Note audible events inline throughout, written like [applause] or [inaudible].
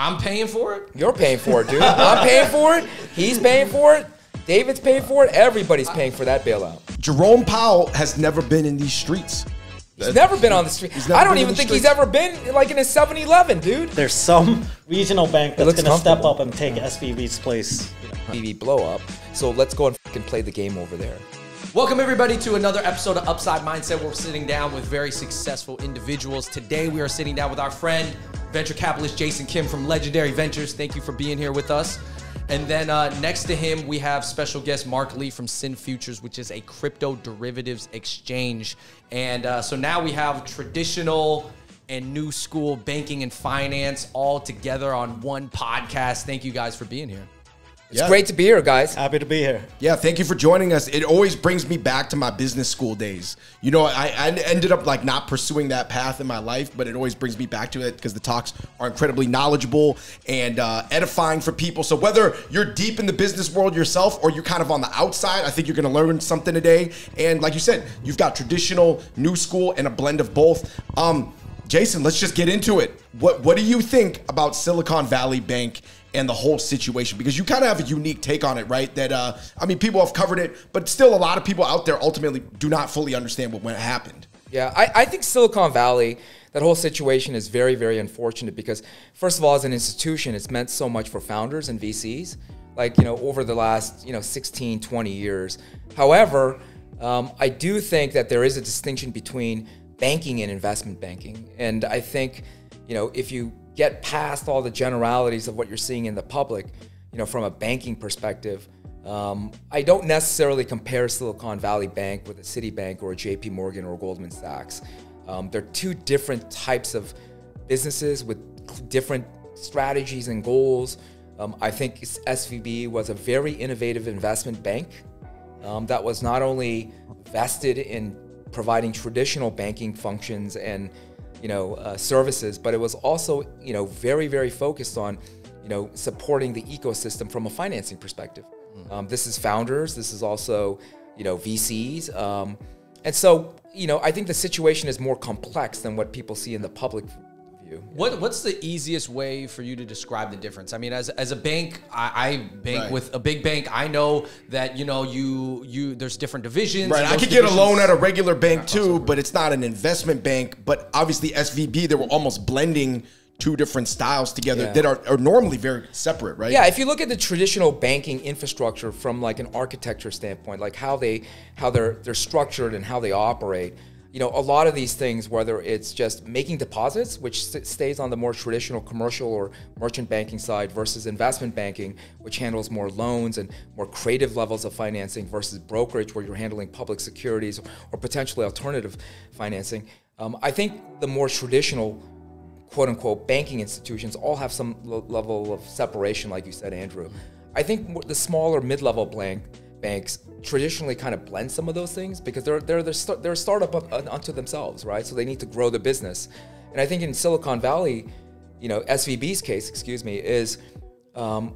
I'm paying for it. You're paying for it, dude. I'm paying for it. He's paying for it. David's paying for it. Everybody's paying for that bailout. Jerome Powell has never been in these streets. He's never been on the street. I don't even the think he's ever been like in a 7-Eleven, dude. There's some regional bank that's going to step up and take SVB's place. BB blow up. So let's go and fucking play the game over there. Welcome everybody to another episode of Upside Mindset. We're sitting down with very successful individuals. Today we are sitting down with our friend, venture capitalist Jayson Kim from Legendary Ventures. Thank you for being here with us. And then uh, next to him, we have special guest Mark Lee from SynFutures, which is a crypto derivatives exchange. And uh, so now we have traditional and new school banking and finance all together on one podcast. Thank you guys for being here. It's Yeah. great to be here, guys. Happy to be here. Yeah, thank you for joining us. It always brings me back to my business school days. You know, I, I ended up like not pursuing that path in my life, but it always brings me back to it because the talks are incredibly knowledgeable and uh, edifying for people. So whether you're deep in the business world yourself or you're kind of on the outside, I think you're going to learn something today. And like you said, you've got traditional, new school, and a blend of both. Um, Jayson, let's just get into it. What What do you think about Silicon Valley Bank? And the whole situation because you kind of have a unique take on it, right? That uh, I mean, people have covered it, but still, a lot of people out there ultimately do not fully understand what went happened. Yeah, I, I think Silicon Valley, that whole situation is very, very unfortunate because, first of all, as an institution, it's meant so much for founders and VCs, like, you know, over the last, you know, 16, 20 years. However, um, I do think that there is a distinction between banking and investment banking. And I think, you know, if you get past all the generalities of what you're seeing in the public, you know, from a banking perspective, um, I don't necessarily compare Silicon Valley Bank with a Citibank or a JP Morgan or Goldman Sachs. Um, they're two different types of businesses with different strategies and goals. Um, I think SVB was a very innovative investment bank um, that was not only vested in providing traditional banking functions and you know uh, services, but it was also you know very very focused on you know supporting the ecosystem from a financing perspective. Um, this is founders. This is also you know VCs, um, and so you know I think the situation is more complex than what people see in the public view. What What's the easiest way for you to describe the difference? I mean, as, as a bank, I, I bank Right. with a big bank. I know that you know you you there's different divisions. Right. I could get a loan at a regular bank too, but it's not an investment bank. But obviously, SVB, they were almost blending two different styles together Yeah. that are, are normally very separate, right? Yeah, if you look at the traditional banking infrastructure from like an architecture standpoint, like how they how they're they're structured and how they operate, you know, a lot of these things, whether it's just making deposits, which st- stays on the more traditional commercial or merchant banking side, versus investment banking, which handles more loans and more creative levels of financing, versus brokerage, where you're handling public securities or potentially alternative financing. Um, I think the more traditional quote unquote banking institutions all have some level of separation, like you said, Andrew. I think the smaller mid level blank banks traditionally kind of blend some of those things because they're they're they're, they're a startup up- un- unto themselves, right? So they need to grow the business. And I think in Silicon Valley, you know, SVB's case, excuse me, is, um,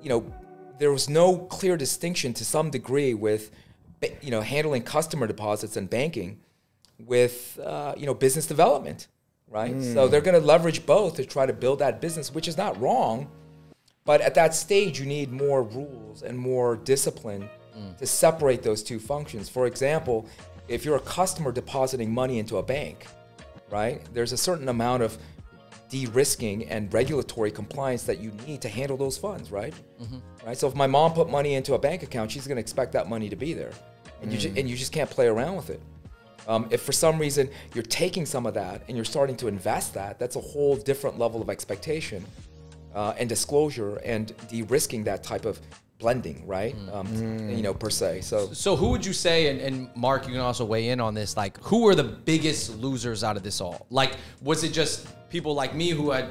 you know, there was no clear distinction to some degree with, you know, handling customer deposits and banking with uh, you know business development, right? So they're going to leverage both to try to build that business, which is not wrong. But at that stage, you need more rules and more discipline mm. to separate those two functions. For example, if you're a customer depositing money into a bank, right? There's a certain amount of de-risking and regulatory compliance that you need to handle those funds, right? Mm-hmm. Right. So if my mom put money into a bank account, she's going to expect that money to be there, and you ju- mm. and you just can't play around with it. Um, if for some reason you're taking some of that and you're starting to invest that, that's a whole different level of expectation uh, and disclosure and de-risking that type of blending, right? Um, You know, per se. So So who would you say, and, and Mark, you can also weigh in on this. Like, who were the biggest losers out of this all? Like, was it just people like me who had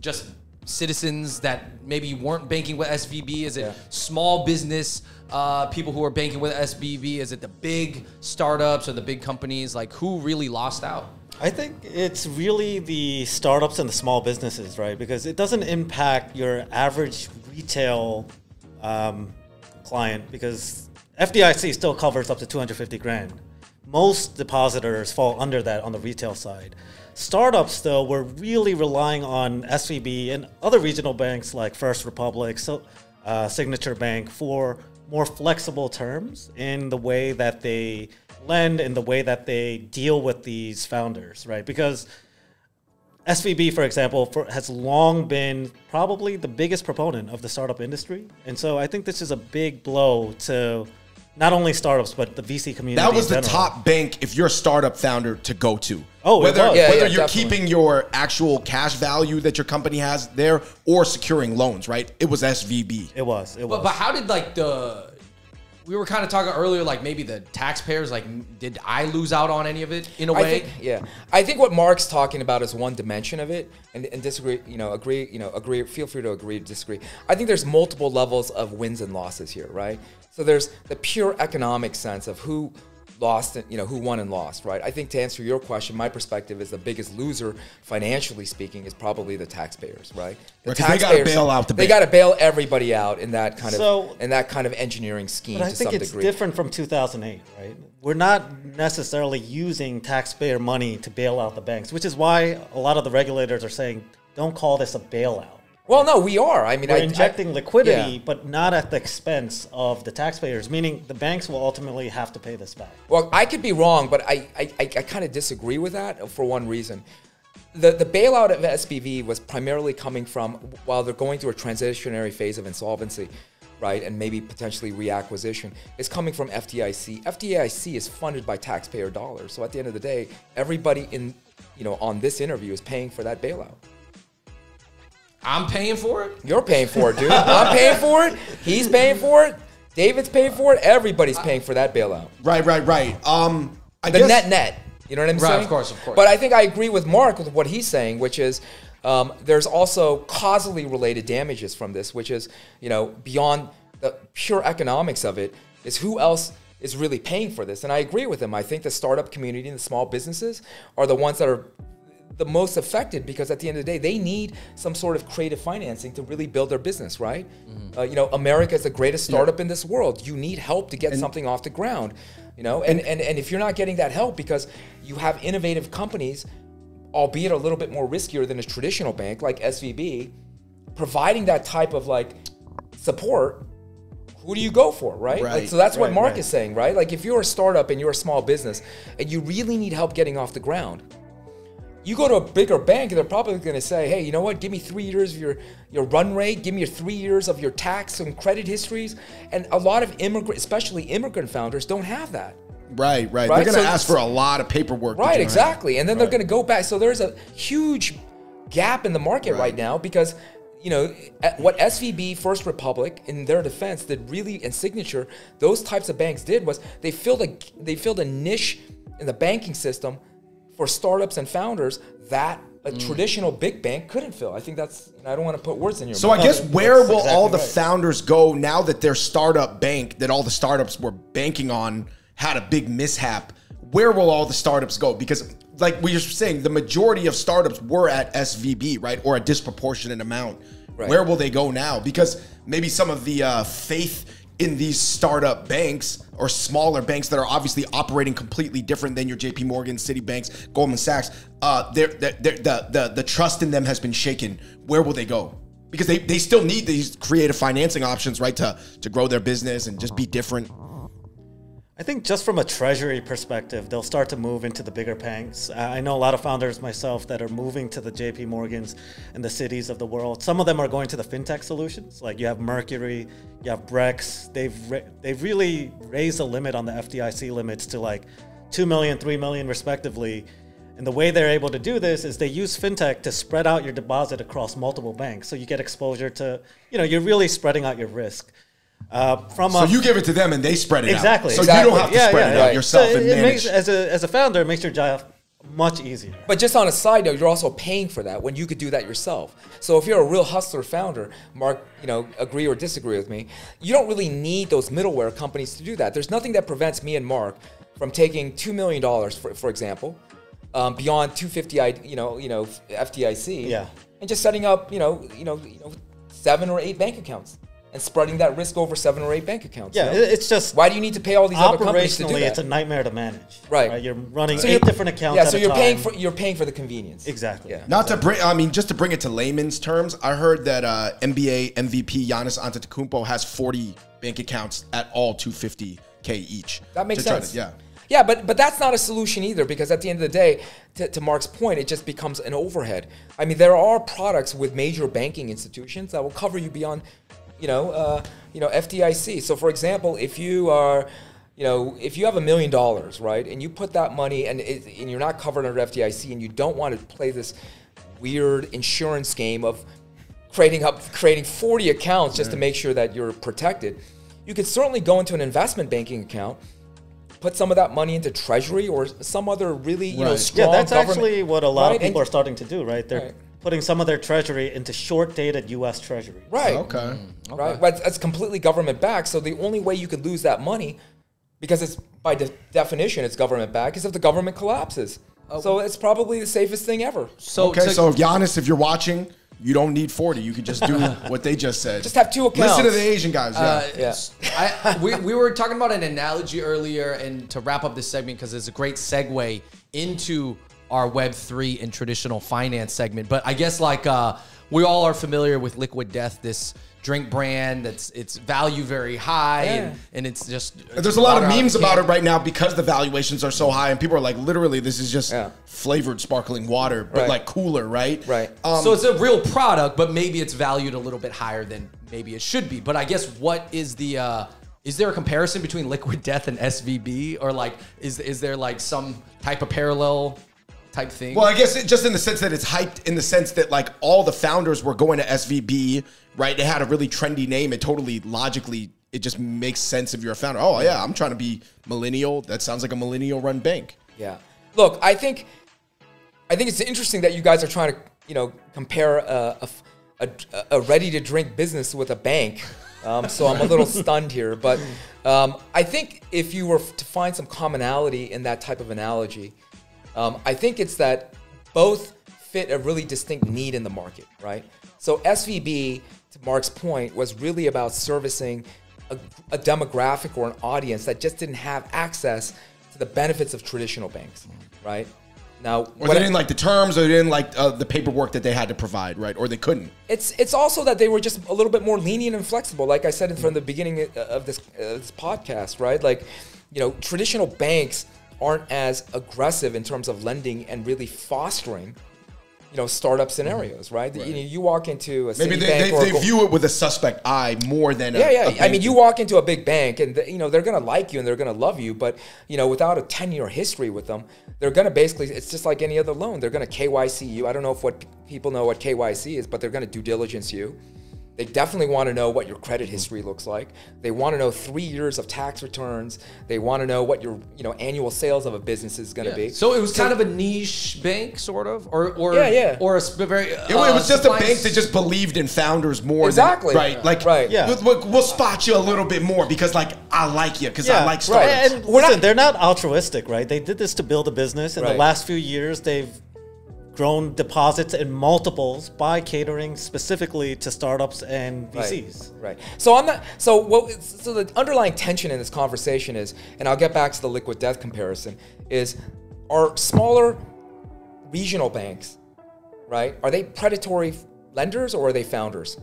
just citizens that maybe weren't banking with SVB? Is it Yeah. small business uh, people who are banking with SVB? Is it the big startups or the big companies? Like, who really lost out? I think it's really the startups and the small businesses, right? Because it doesn't impact your average retail um, client because FDIC still covers up to 250 grand. most depositors fall under that on the retail side. Startups, though, were really relying on SVB and other regional banks like First Republic, so, uh, Signature Bank for more flexible terms in the way that they lend, in the way that they deal with these founders, right? Because SVB, for example, for, has long been probably the biggest proponent of the startup industry. And so I think this is a big blow to not only startups, but the VC community. That was in the top bank if you're a startup founder to go to. Oh, it whether was. Yeah, whether yeah, you're definitely. keeping your actual cash value that your company has there or securing loans, right? It was SVB. It was. It was. But, but how did like the we were kind of talking earlier, like maybe the taxpayers, like did I lose out on any of it in a way? think, yeah, I think what Mark's talking about is one dimension of it, and, and disagree. You know, agree. You know, agree. Feel free to agree disagree. I think there's multiple levels of wins and losses here, right? So there's the pure economic sense of who lost, and, you know, who won and lost, right? I think to answer your question, my perspective is the biggest loser, financially speaking, is probably the taxpayers, right? The Right, 'cause they gotta taxpayers- bail out the They got to bail everybody out in that kind So- of in that kind of engineering scheme But I think some it's degree. different from 2008, right? We're not necessarily using taxpayer money to bail out the banks, which is why a lot of the regulators are saying, don't call this a bailout. Well, no, we are. I mean, We're I, injecting I- liquidity, yeah. but not at the expense of the taxpayers, meaning the banks will ultimately have to pay this back. Well, I could be wrong, but I, I, I, kind of disagree with that for one reason. The, the bailout of SVB was primarily coming from while they're going through a transitionary phase of insolvency, right, and maybe potentially reacquisition, is coming from FDIC. FDIC is funded by taxpayer dollars, so at the end of the day, everybody in, you know, on this interview is paying for that bailout. I'm paying for it. You're paying for it, dude. I'm paying for it. He's paying for it. David's paying for it. Everybody's paying for that bailout. Right, right, right. Um, I the guess net net. You know what I'm Right, saying? of course, of course. But I think I agree with Mark with what he's saying, which is um, there's also causally related damages from this, which is you know beyond the pure economics of it, is who else is really paying for this? And I agree with him. I think the startup community and the small businesses are the ones that are the most affected because at the end of the day they need some sort of creative financing to really build their business right Mm-hmm. uh, you know america is the greatest startup in this world you need help to get something off the ground you know and, and and if you're not getting that help because you have innovative companies albeit a little bit more riskier than a traditional bank like svb providing that type of like support who do you go for, right? Like, Right, so that's what right, Mark right. is saying, right? Like if you're a startup and you're a small business and you really need help getting off the ground, you go to a bigger bank and they're probably going to say, "Hey, you know what? Give me three years of your your run rate. Give me your three years of your tax and credit histories." And a lot of immigrant, especially immigrant founders, don't have that. right, right. Right, They're going to so- ask for a lot of paperwork. Right, exactly. And then they're going to go back. So there's a huge gap in the market right, Right. now because you know what SVB, First Republic, in their defense, did really and Signature, those types of banks did was they filled a they filled a niche in the banking system for startups and founders that a Mm. traditional big bank couldn't fill. I think that's. I don't want to put words in your So mouth. So I guess that's where will exactly all the right. founders go now that their startup bank that all the startups were banking on had a big mishap? Where will all the startups go? Because like we were saying, the majority of startups were at SVB, right, or a disproportionate amount. Right. Where will they go now? Because maybe some of the uh, faith in these startup banks or smaller banks that are obviously operating completely different than your JP Morgan, Citibanks, Goldman Sachs, uh, they're, they're, they're- the, the, the trust in them has been shaken. Where will they go? Because they, they still need these creative financing options, right, to, to grow their business and just be different. I think just from a treasury perspective, they'll start to move into the bigger banks. I know a lot of founders myself that are moving to the JP Morgans and the Citis of the world. Some of them are going to the fintech solutions. Like you have Mercury, you have Brex. They've re- they've really raised the limit on the FDIC limits to like 2 million, 3 million respectively. And the way they're able to do this is they use fintech to spread out your deposit across multiple banks. So you get exposure to, you know, you're really spreading out your risk. Uh, from So a you give it to them and they spread it Exactly. out. So Exactly. you don't have to spread it out yourself So and it manage. makes as a as a founder, it makes your job much easier. But just on a side note, you're also paying for that when you could do that yourself. So if you're a real hustler founder, Mark, you know, agree or disagree with me, you don't really need those middleware companies to do that. There's nothing that prevents me and Mark from taking two million dollars, for, for example, um, beyond 250, I- you know, you know, FDIC, Yeah. and just setting up, you know, you know, you know, seven or eight bank accounts. And spreading that risk over seven or eight bank accounts. Yeah, you know? it's just why do you need to pay all these other companies to do operationally, that? it's a nightmare to manage. Right. You're running So eight you're- different accounts. Yeah, at so a you're paying time. for you're paying for the convenience. exactly. Yeah. Not to bring, I mean, just to bring it to layman's terms, I heard that uh, NBA MVP Giannis Antetokounmpo has 40 bank accounts at all 250k each. That makes To try to- sense. yeah. Yeah, but but that's not a solution either because at the end of the day, to, to Mark's point, it just becomes an overhead. I mean, there are products with major banking institutions that will cover you beyond, you know, uh, you know, FDIC. So, for example, if you are, you know, if you have a million dollars, right, and you put that money and it, and you're not covered under FDIC, and you don't want to play this weird insurance game of creating up creating 40 accounts just to make sure that you're protected, you could certainly go into an investment banking account put some of that money into treasury or some other really you know strong Yeah, that's government- actually what a lot right? of people And- are starting to do, right? They're Right. Putting some of their treasury into short-dated U.S. Treasury. right Okay. Mm-hmm. Mm-hmm. right but it's completely government backed so the only way you could lose that money because it's by de- definition it's government backed is if the government collapses uh, so it's probably the safest thing ever So, Okay, to- so if Giannis, if you're watching, you don't need 40. You can just do [laughs] what they just said. Just have two accounts. Listen to the Asian guys. Yeah. Uh, Yeah. I, we, we were talking about an analogy earlier, and to wrap up this segment, because it's a great segue into our Web3 and traditional finance segment. But I guess like uh, we all are familiar with Liquid Death, this drink brand that's its value very high, and, and it's just There's a lot of memes about it right now because the valuations are so high, and people are like, literally, this is just Yeah. flavored sparkling water, but Right. like cooler, right? Right. Um, so it's a real product, but maybe it's valued a little bit higher than maybe it should be. But I guess what is the uh, is there a comparison between Liquid Death and SVB, or like is is there like some type of parallel type thing? Well, I guess it, just in the sense that it's hyped in the sense that like all the founders were going to SVB, right? They had a really trendy name. It totally logically, it just makes sense if you're a founder. Oh yeah, I'm trying to be millennial. That sounds like a millennial run bank. Yeah. Look, I think I think it's interesting that you guys are trying to, you know, compare a, a, a, a ready to drink business with a bank. Um, so I'm a little [laughs] stunned here, but um, I think if you were to find some commonality in that type of analogy, um, I think it's that both fit a really distinct need in the market, right? So SVB, to Mark's point, was really about servicing a, a demographic or an audience that just didn't have access to the benefits of traditional banks, right? Now, Or they didn't like the terms, or they didn't like uh, the paperwork that they had to provide, right? Or they couldn't. it's it's also that they were just a little bit more lenient and flexible. Like I said from the beginning of this uh, this podcast, right? Like, you know, traditional banks aren't as aggressive in terms of lending and really fostering, you know, startup mm-hmm. scenarios, right? You know, you walk into a Maybe they, they, they view it with a suspect eye more than a, yeah, a yeah. I mean, you walk into a big bank, and th- you know they're gonna like you and they're gonna love you, but you know without a ten-year history with them, they're gonna basically. It's just like any other loan. They're gonna KYC you. I don't know if what people know what KYC is, but they're gonna due diligence you. They definitely want to know what your credit history looks like. They want to know three years of tax returns. They want to know what your you know annual sales of a business is going to be. So it was kind of a niche bank, sort of, or or Yeah, yeah. or a sp- very. It, it was uh, just a bank that just believed in founders more. Exactly. Than, right. Like, Right. Yeah. We'll, we'll, we'll spot you a little bit more because, like, I like you because I like startups. right. startups. And listen, not- they're not altruistic, right? They did this to build a business. In Right. the last few years, they've grown deposits in multiples by catering specifically to startups and VCs. Right. Right. So on that, so what? So the underlying tension in this conversation is, and I'll get back to the liquid death comparison, is are smaller regional banks, right? Are they predatory lenders or are they founders?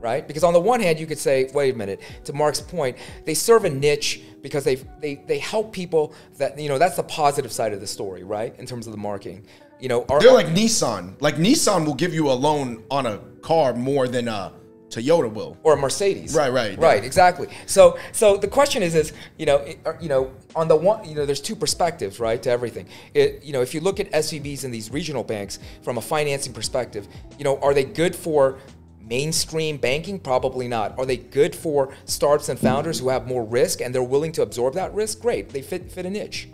Right? Because on the one hand, you could say, wait a minute, to Mark's point, they serve a niche because they they they help people that you know that's the positive side of the story, right? In terms of the marketing. You know, are, They're like Nissan. Like, Nissan will give you a loan on a car more than uh, Toyota will. or a Mercedes. Right, right, right, yeah. exactly. So, so the question is, is you know, it- you know, on the one, you know, there's two perspectives, right, to everything. It, you know, if you look at SVBs and these regional banks from a financing perspective, you know, are they good for mainstream banking? Probably not. Are they good for startups and founders who have more risk and they're willing to absorb that risk? Great, they fit fit a niche.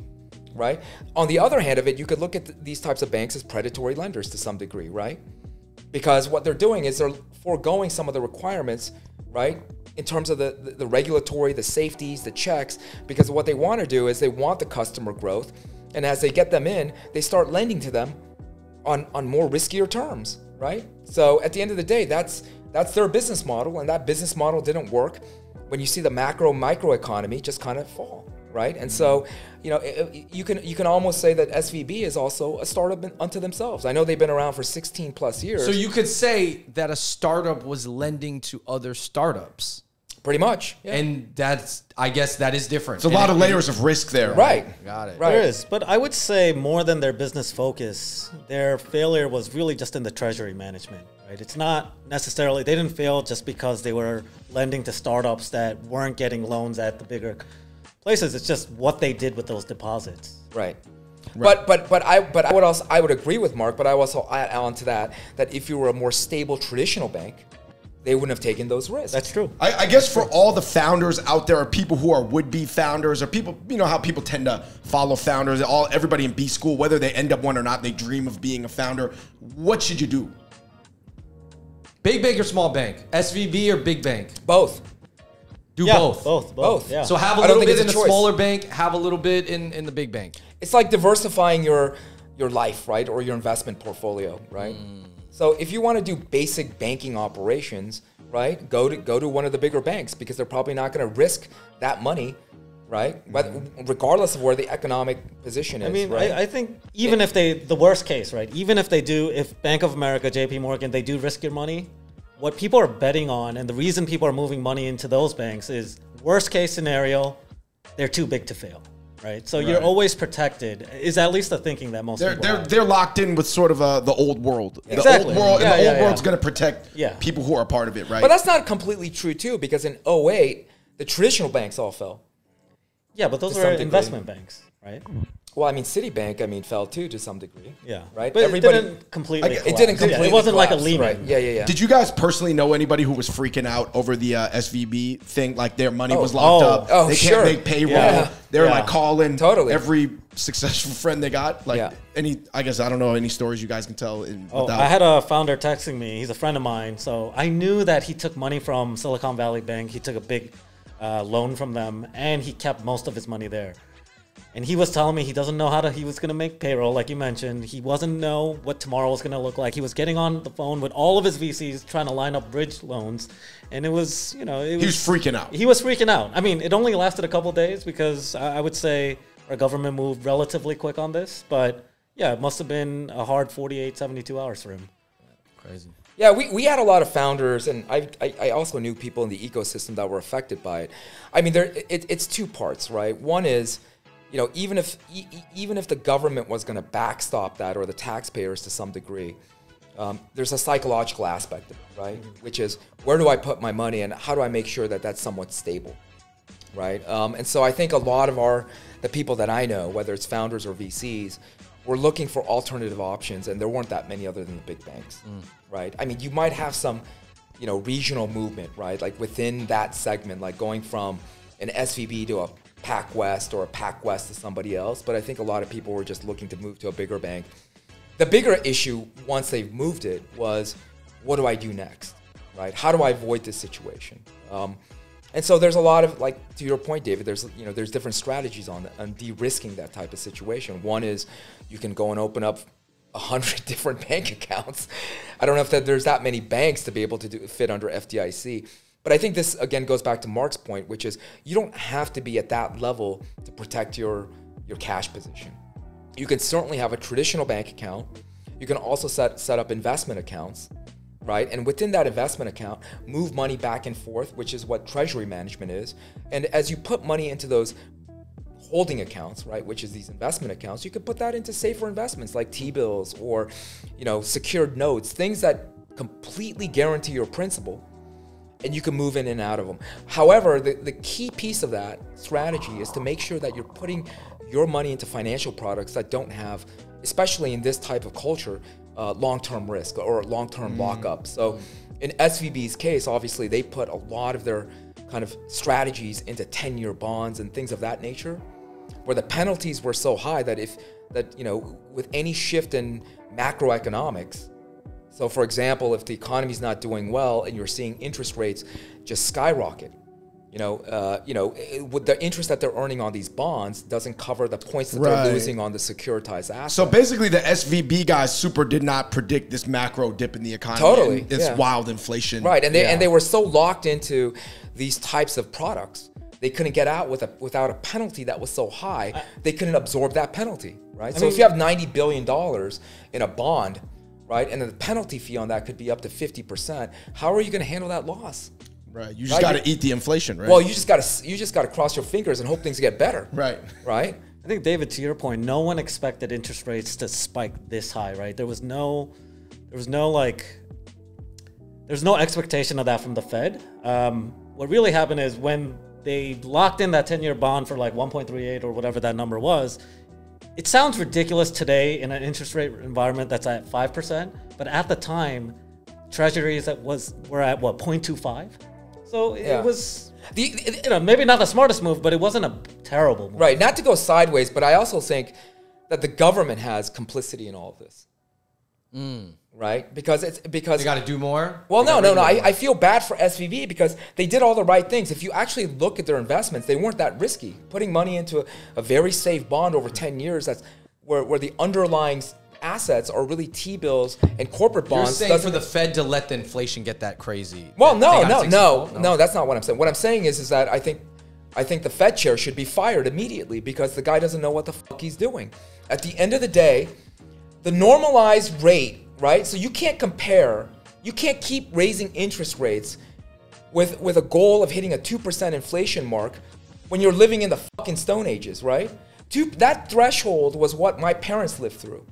Right. On the other hand of it, you could look at th- these types of banks as predatory lenders to some degree, right? because what they're doing is they're foregoing some of the requirements, right? In terms of the, the, the regulatory, the safeties, the checks, because what they want to do is they want the customer growth. And as they get them in, they start lending to them on, on more riskier terms, right? So at the end of the day, that's That's their business model, and that business model didn't work. When you see the macro micro economy just kind of fall, right? And mm-hmm. so, you know, it- it- you can you can almost say that SVB is also a startup unto themselves. I know they've been around for 16 plus years. So you could say that a startup was lending to other startups. pretty much, yeah. And that's, I guess that is different. It's a lot of layers of risk there. right, Got it. right. There is, but I would say more than their business focus, their failure was really just in the treasury management. Right? It's not necessarily they didn't fail just because they were lending to startups that weren't getting loans at the bigger places. It's just what they did with those deposits. Right. But but but I but I would also I would agree with Mark, but I also add on to that that if you were a more stable traditional bank, they wouldn't have taken those risks. That's true. I, I guess for all the founders out there, or people who are would-be founders, or people, you know how people tend to follow founders. All everybody in B school, whether they end up one or not, they dream of being a founder. What should you do? Big bank or small bank? SVB or big bank? both. Do Yeah, both. both, both. Both. Yeah. So have a little bit in a the smaller bank, have a little bit in, in the big bank. It's like diversifying your your life, right, or your investment portfolio, right? Mm. So if you want to do basic banking operations, right, go to go to one of the bigger banks because they're probably not going to risk that money, right? Mm. Whether, regardless of where the economic position is. I mean, right? I, I think even if they, the worst case, right? Even if they do, if Bank of America, JP Morgan, they do risk your money, what people are betting on and the reason people are moving money into those banks is worst case scenario, they're too big to fail, right? So you're always protected, is at least the thinking that most They're people they're have. they're locked in with sort of uh, the old world. The Exactly. old world, Yeah, and the yeah, old yeah. world's going to protect Yeah. people who are a part of it, right? But that's not completely true too, because in 08, the traditional banks all fell. yeah, but those to are investment banks, right? Well, I mean, Citibank, I mean, fell too to some degree. Yeah. Right. But Everybody. it didn't completely I it didn't Yeah, completely. It wasn't like a collapse, Lehman. Right. Yeah, yeah, yeah. Did you guys personally know anybody who was freaking out over the uh, SVB thing? Like their money Oh. was locked Oh. up. Oh, they sure. can't make payroll. Yeah. They're Yeah. like calling Totally. every successful friend they got. Like Yeah. any, I guess I don't know any stories you guys can tell. In, Oh, without, I had a founder texting me. He's a friend of mine, so I knew that he took money from Silicon Valley Bank. He took a big uh, loan from them, and he kept most of his money there. And he was telling me he doesn't know how to. He was going to make payroll, like you mentioned. He wasn't know what tomorrow was going to look like. He was getting on the phone with all of his VCs trying to line up bridge loans, and it was, you know, it he was freaking out. he was freaking out. I mean, it only lasted a couple days because I I would say our government moved relatively quick on this, but yeah, it must have been a hard 48, 72 hours for him. Crazy. Yeah, we, we had a lot of founders, and I, I, I also knew people in the ecosystem that were affected by it. I mean, there it, it's two parts, right? One is, you know, even if e- even if the government was going to backstop that or the taxpayers to some degree, um, there's a psychological aspect of it, right? Which is where do I put my money and how do I make sure that that's somewhat stable, right? Um, and so I think a lot of our the people that I know, whether it's founders or VCs, were looking for alternative options, and there weren't that many other than the big banks, right? I mean, you might have some, you know, regional movement, right? Like within that segment, like going from an SVB to a PacWest or a PacWest to somebody else. But I think a lot of people were just looking to move to a bigger bank. The bigger issue once they've moved it was, what do I do next, right? How do I avoid this situation? Um, and so there's a lot of like to your point, David. There's you know there's different strategies on on de-risking that type of situation. One is you can go and open up a hundred [laughs] different bank accounts. I don't know if that there's that many banks to be able to do, fit under FDIC. But I think this again goes back to Mark's point, which is you don't have to be at that level to protect your your cash position. You can certainly have a traditional bank account. You can also set set up investment accounts, right? And within that investment account, move money back and forth, which is what treasury management is. And as you put money into those holding accounts, right, which is these investment accounts, you could put that into safer investments like T-bills or, you know, secured notes, things that completely guarantee your principal and you can move in and out of them. However, the, the key piece of that strategy is to make sure that you're putting your money into financial products that don't have, especially in this type of culture, uh, long-term risk or long-term lockup. So in SVB's case, obviously they put a lot of their kind of strategies into 10-year bonds and things of that nature, where the penalties were so high that if that you know with any shift in macroeconomics, so, for example, if the economy is not doing well and you're seeing interest rates just skyrocket, you you know, uh, you know, it- with the interest that they're earning on these bonds doesn't cover the points that Right. they're losing on the securitized assets. So basically, the SVB guys super did not predict this macro dip in the economy. Totally, and this yeah. wild inflation. Right, and they Yeah. and they were so locked into these types of products, they couldn't get out with a, without a penalty that was so high. They couldn't absorb that penalty, right? so if you have ninety billion dollars in a bond, right, and then the penalty fee on that could be up to fifty percent, how are you going to handle that loss? Right. You just Right, got to eat the inflation, right? Well, you just got to you just got to cross your fingers and hope things get better, right. right? I think David, to your point, no one expected interest rates to spike this high, right? There was no, there was no like, there's no expectation of that from the Fed. Um, what really happened is when they locked in that 10-year bond for like 1.38 or whatever that number was. It sounds ridiculous today in an interest rate environment that's at five percent, but at the time, treasuries that was were at what 0.25. So it Yeah. was, The, you know, maybe not the smartest move, but it wasn't a terrible move. Right. Not to go sideways, but I also think that the government has complicity in all of this. Hmm. Right? Because it's because They got to do more. well, They no, no, no. I. I feel bad for SVB because they did all the right things. If you actually look at their investments, they weren't that risky. Putting money into a, a very safe bond over 10 years, that's where, where the underlying assets are really T bills and corporate bonds. You're saying for the Fed to let the inflation get that crazy. Well, no, no, no, no, no, That's not what I'm saying. What I'm saying is, is that I think, I think the Fed chair should be fired immediately because the guy doesn't know what the fuck he's doing. At the end of the day, the normalized rate, right? So you can't compare. You can't keep raising interest rates with with a goal of hitting a two percent inflation mark when you're living in the fucking Stone Ages, right? Two, that threshold was what my parents lived through,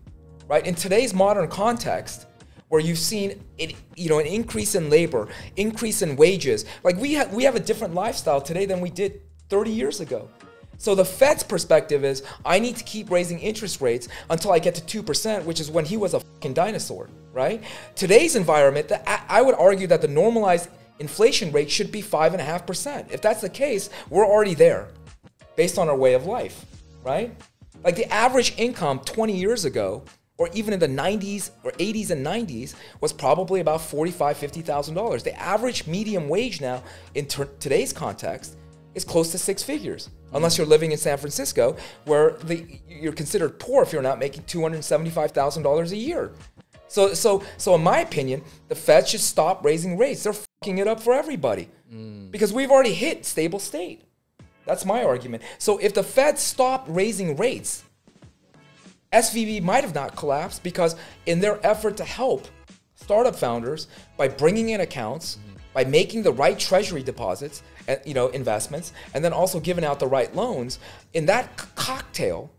right? In today's modern context, where you've seen it, you know, an increase in labor, increase in wages, like we have we have a different lifestyle today than we did 30 years ago. So the Fed's perspective is, I need to keep raising interest rates until I get to 2%, which is when he was a fucking dinosaur, right? Today's environment, I would argue that the normalized inflation rate should be 5.5%. If that's the case, we're already there based on our way of life, right? Like the average income 20 years ago, or even in the 90s or 80s and 90s, was probably about $45,000, $50,000. The average medium wage now in today's context is close to six figures, unless you're living in San Francisco, where the, you're considered poor if you're not making $275,000 a year. So, so, so in my opinion, the Fed should stop raising rates. They're fucking it up for everybody mm. because we've already hit stable state. That's my argument. So if the Fed stopped raising rates, SVB might have not collapsed because in their effort to help startup founders by bringing in accounts, mm. By making the right treasury deposits, and you know investments, and then also giving out the right loans, in that c- cocktail,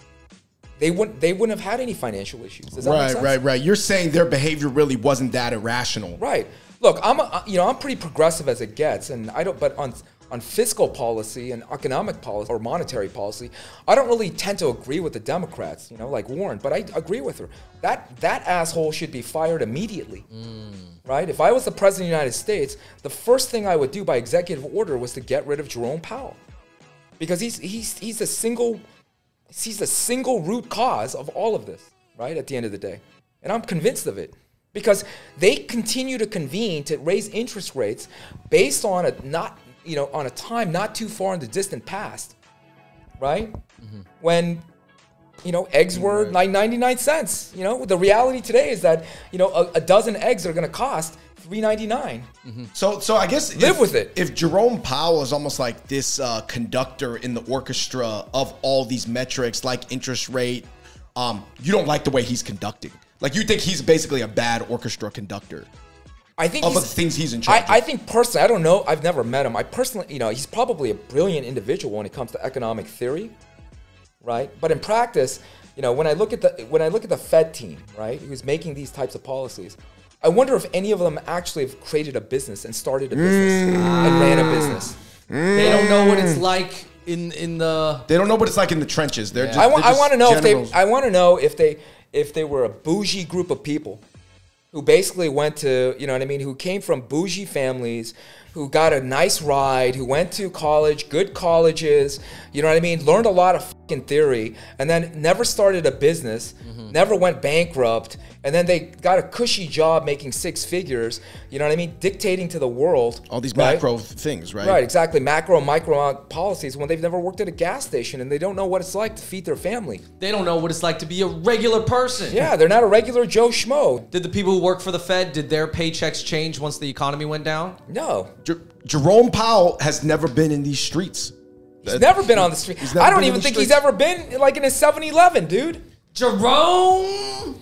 they wouldn't they wouldn't have had any financial issues. Does that make Right, right, right. You're saying their behavior really wasn't that irrational. Right. Look, I'm a, you know I'm pretty progressive as it gets, and I don't. But on on fiscal policy and economic policy or monetary policy, I don't really tend to agree with the Democrats. You know, like Warren, but I agree with her. That that asshole should be fired immediately. Mm. Right. If I was the president of the United States, the first thing I would do by executive order was to get rid of Jerome Powell, because he's he's he's a single he's the single root cause of all of this, right? At the end of the day. And I'm convinced of it. Because they continue to convene to raise interest rates based on a not, you know, on a time not too far in the distant past, right? When, you know, eggs were like 99 cents. You know, the reality today is that, you know, a, a dozen eggs are gonna cost 3.99. So, so I guess Live if, with it. If Jerome Powell is almost like this uh, conductor in the orchestra of all these metrics, like interest rate, um, you don't like the way he's conducting. Like you think he's basically a bad orchestra conductor I think of the things he's in charge. I, I think personally, I don't know. I've never met him. I personally, you know, he's probably a brilliant individual when it comes to economic theory, right? But in practice, you know, when I look at the when I look at the Fed team, right, who's making these types of policies, I wonder if any of them actually have created a business and started a business and ran a mm. business. Mm. They don't know what it's like in in the. They don't know what it's like in the trenches. They're just. I want I want to know generals. if they I want to know if they if they were a bougie group of people who basically went to you know what I mean who came from bougie families who got a nice ride, who went to college, good colleges, you know what I mean? Learned a lot of fucking theory, and then never started a business, Mm-hmm. never went bankrupt, and then they got a cushy job making six figures, you know what I mean? Dictating to the world. All these right? macro things, right? Right, exactly. Macro and micro policies when they've never worked at a gas station and they don't know what it's like to feed their family. They don't know what it's like to be a regular person. Yeah, they're not a regular Joe Schmo. Did the people who work for the Fed, did their paychecks change once the economy went down? No. Jer- Jerome Powell has never been in these streets. He's never been on the street. I don't even the think he's ever been like in a 7-Eleven, dude. Jerome.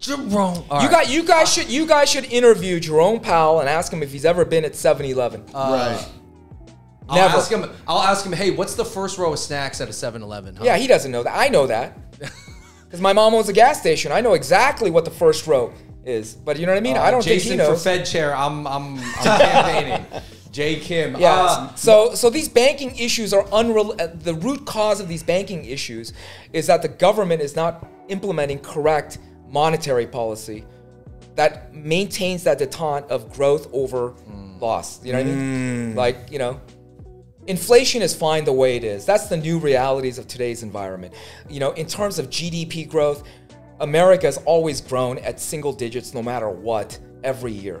Jerome. All You right. got you guys uh, should you guys should interview Jerome Powell and ask him if he's ever been at 7-Eleven. right. I'll never. ask him. I'll ask him. Hey, what's the first row of snacks at a 7-Eleven? Huh? yeah, he doesn't know that. I know that. [laughs] Cuz my mom owns a gas station. I know exactly what the first row is. But you know what I mean? Uh, I don't Jayson think he knows. for Fed chair. I'm. I'm. I'm campaigning. [laughs] Jay Kim. Yeah. Uh, so so these banking issues are unrel. uh, The root cause of these banking issues is that the government is not implementing correct monetary policy that maintains that detente of growth over loss. You know what I mean? Like you know. Inflation is fine the way it is. That's the new realities of today's environment. You know, in terms of GDP growth, America has always grown at single digits no matter what every year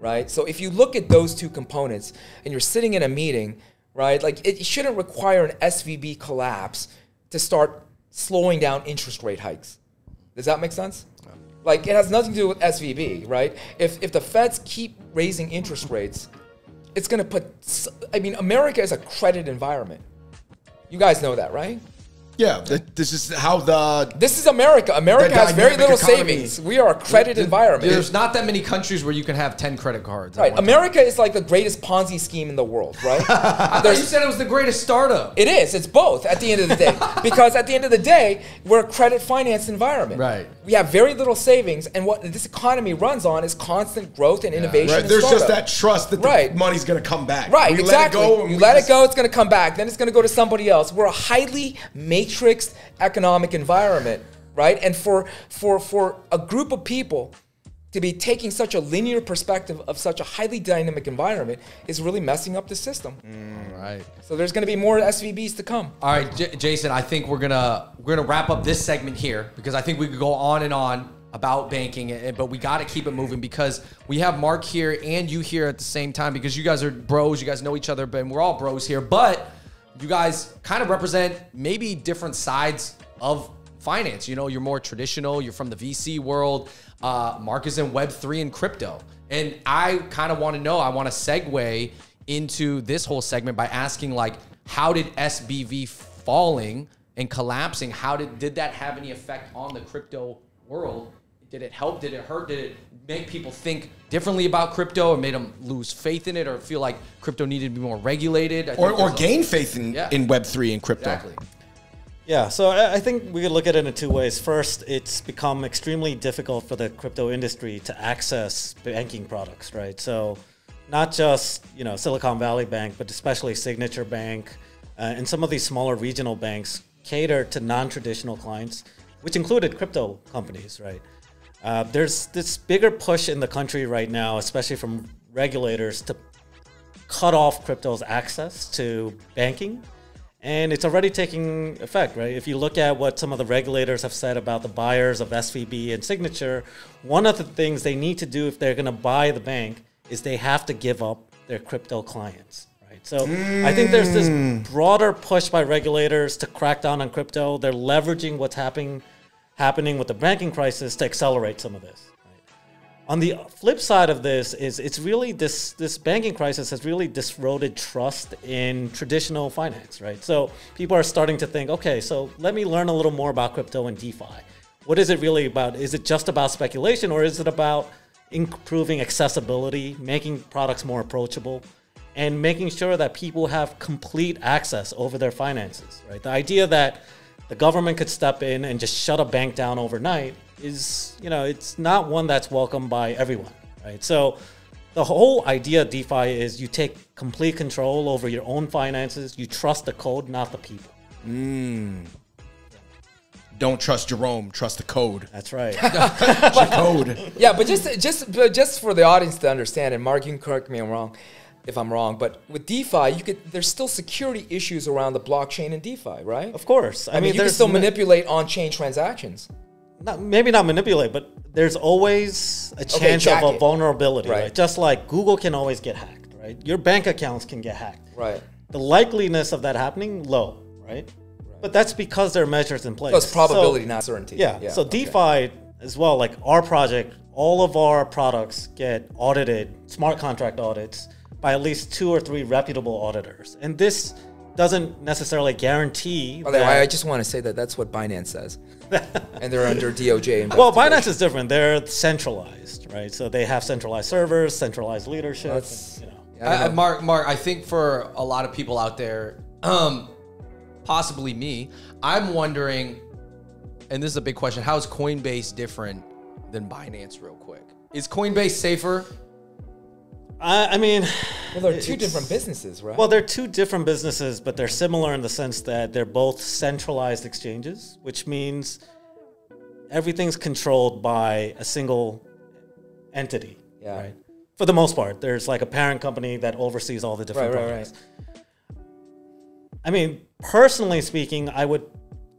right? So if you look at those two components and you're sitting in a meeting, right, like it shouldn't require an SVB collapse to start slowing down interest rate hikes. Does that make sense? Like it has nothing to do with SVB, right? If if the Feds keep raising interest rates, it's going to put I mean America is a credit environment. You guys know that, right? Yeah. th- This is how the This is America. America has very little economy. savings. We are a credit environment. There's not that many countries where you can have 10 credit cards. Right. one time. America is like the greatest Ponzi scheme in the world, right? [laughs] I thought you said it was the greatest startup. It is. It's both at the end of the day. [laughs] because at the end of the day, we're a credit finance environment. Right. We have very little savings, and what this economy runs on is constant growth and innovation. right. and There's just that trust that the Right. money's gonna come back. Right, We exactly. Let it go and you we let just- it go, it's going to come back. Then it's going to go to somebody else. We're a highly matrixed economic environment, right? And for for for a group of people to be taking such a linear perspective of such a highly dynamic environment is really messing up the system. Right. So there's going to be more SVBs to come. All right, J- Jayson. I think we're gonna we're gonna wrap up this segment here because I think we could go on and on about banking, eh, but we got to keep it moving because we have Mark here and you here at the same time because you guys are bros. You guys know each other, but we're all bros here. But you guys kind of represent maybe different sides of finance. You know, you're more traditional. You're from the VC world. Uh, Mark is in Web three and crypto, and I kind of want to know. I want to segue into this whole segment by asking like how did SVB falling and collapsing how did did that have any effect on the crypto world did it help did it hurt did it make people think differently about crypto or made them lose faith in it or feel like crypto needed to be more regulated I or, think or there's a- gain faith in, Yeah. in Web three and crypto. exactly Yeah, so I I think we could look at it in two ways. First, it's become extremely difficult for the crypto industry to access banking products, right? So, not just you know Silicon Valley Bank, but especially Signature Bank uh, and some of these smaller regional banks cater to non-traditional clients, which included crypto companies, right? Uh, there's this bigger push in the country right now, especially from regulators, to cut off crypto's access to banking. And it's already taking effect, right? If you look at what some of the regulators have said about the buyers of SVB and Signature, one of the things they need to do if they're going to buy the bank is they have to give up their crypto clients, right? So I think there's this broader push by regulators to crack down on crypto. They're leveraging what's happening happening with the banking crisis to accelerate some of this. On the flip side of this is it's really this this banking crisis has really disroded trust in traditional finance, right? So people are starting to think, okay, so let me learn a little more about crypto and DeFi. What is it really about? Is it just about speculation or is it about improving accessibility, making products more approachable, and making sure that people have complete access over their finances, right? The idea that the government could step in and just shut a bank down overnight is, you know, it's not one that's welcomed by everyone, right? So the whole idea of DeFi is you take complete control over your own finances, you trust the code, not the people. Hmm. Don't trust Jerome. Trust the code. That's right. [laughs] The [laughs] code. Yeah, but just just but just for the audience to understand, and Mark, you can correct me if I'm wrong. If I'm wrong, but with DeFi, you could there's still security issues around the blockchain and DeFi, right? Of course. I, mean, you can still ma- manipulate on-chain transactions. not, maybe not manipulate, but there's always a chance jack of a vulnerability. Right. Right. Just like Google can always get hacked, right? Your bank accounts can get hacked. Right. The likeliness of that happening low, right? But that's because there are measures in place. So it's probability, So- not certainty. Yeah. so okay. DeFi as well, like our project, all of our products get audited, smart contract audits, by at least two or three reputable auditors. And this doesn't necessarily guarantee. By the way, that- I just want to say that that's what Binance says, [laughs] and they're under DOJ. well. Binance is different. They're centralized, right? So they have centralized servers, centralized leadership. That's- and, you know. I I- I- Mark, Mark, I think for a lot of people out there, um, possibly me, I'm wondering, and this is a big question: How is Coinbase different than Binance? Real quick, is Coinbase safer? I, I mean, Well, they're two different businesses, right? Well, they're two different businesses, but they're similar in the sense that they're both centralized exchanges, which means everything's controlled by a single entity. Yeah. Right. For the most part, there's like a parent company that oversees all the different Right, right, products. I mean, personally speaking, I would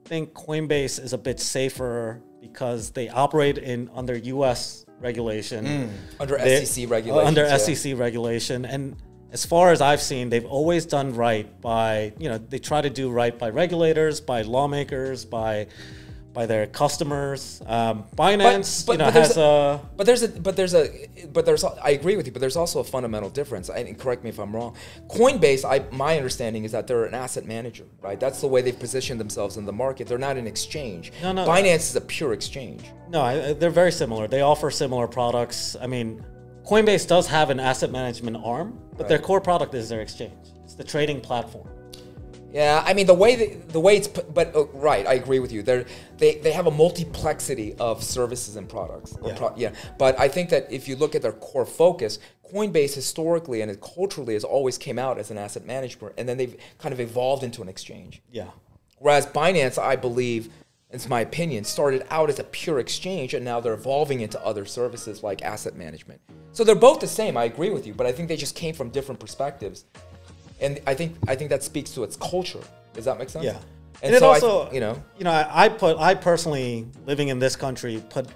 think Coinbase is a bit safer because they operate in under U.S. regulation under they- SEC uh. Under yeah. SEC regulation, and as far as I've seen, they've always done right by you know they try to do right by regulators, by lawmakers, by by their customers. Um, Binance, but- you know, but there's has a, But there's a but there's a but there's I agree with you, but there's also a fundamental difference. I, and correct me if I'm wrong. Coinbase, I my understanding is that they're an asset manager, right? That's the way they've positioned themselves in the market. They're not an exchange. No, no. Binance is a pure exchange. no, I- they're very similar. They offer similar products. I mean, Coinbase does have an asset management arm, but their core product is their exchange. It's the trading platform. Yeah, I mean the way the, the way it's put, but uh, right, I agree with you. They're, they they have a multiplexity of services and products. Yeah. pro- yeah, but I think that if you look at their core focus, Coinbase historically and culturally has always came out as an asset manager, and then they've kind of evolved into an exchange. Yeah. Whereas Binance, I believe, it's my opinion, started out as a pure exchange and now they're evolving into other services like asset management. So they're both the same, I agree with you, but I think they just came from different perspectives. And I think I think that speaks to its culture. Does that make sense? Yeah. And, it so also, I, you know, you know, I, I put, I personally, living in this country, put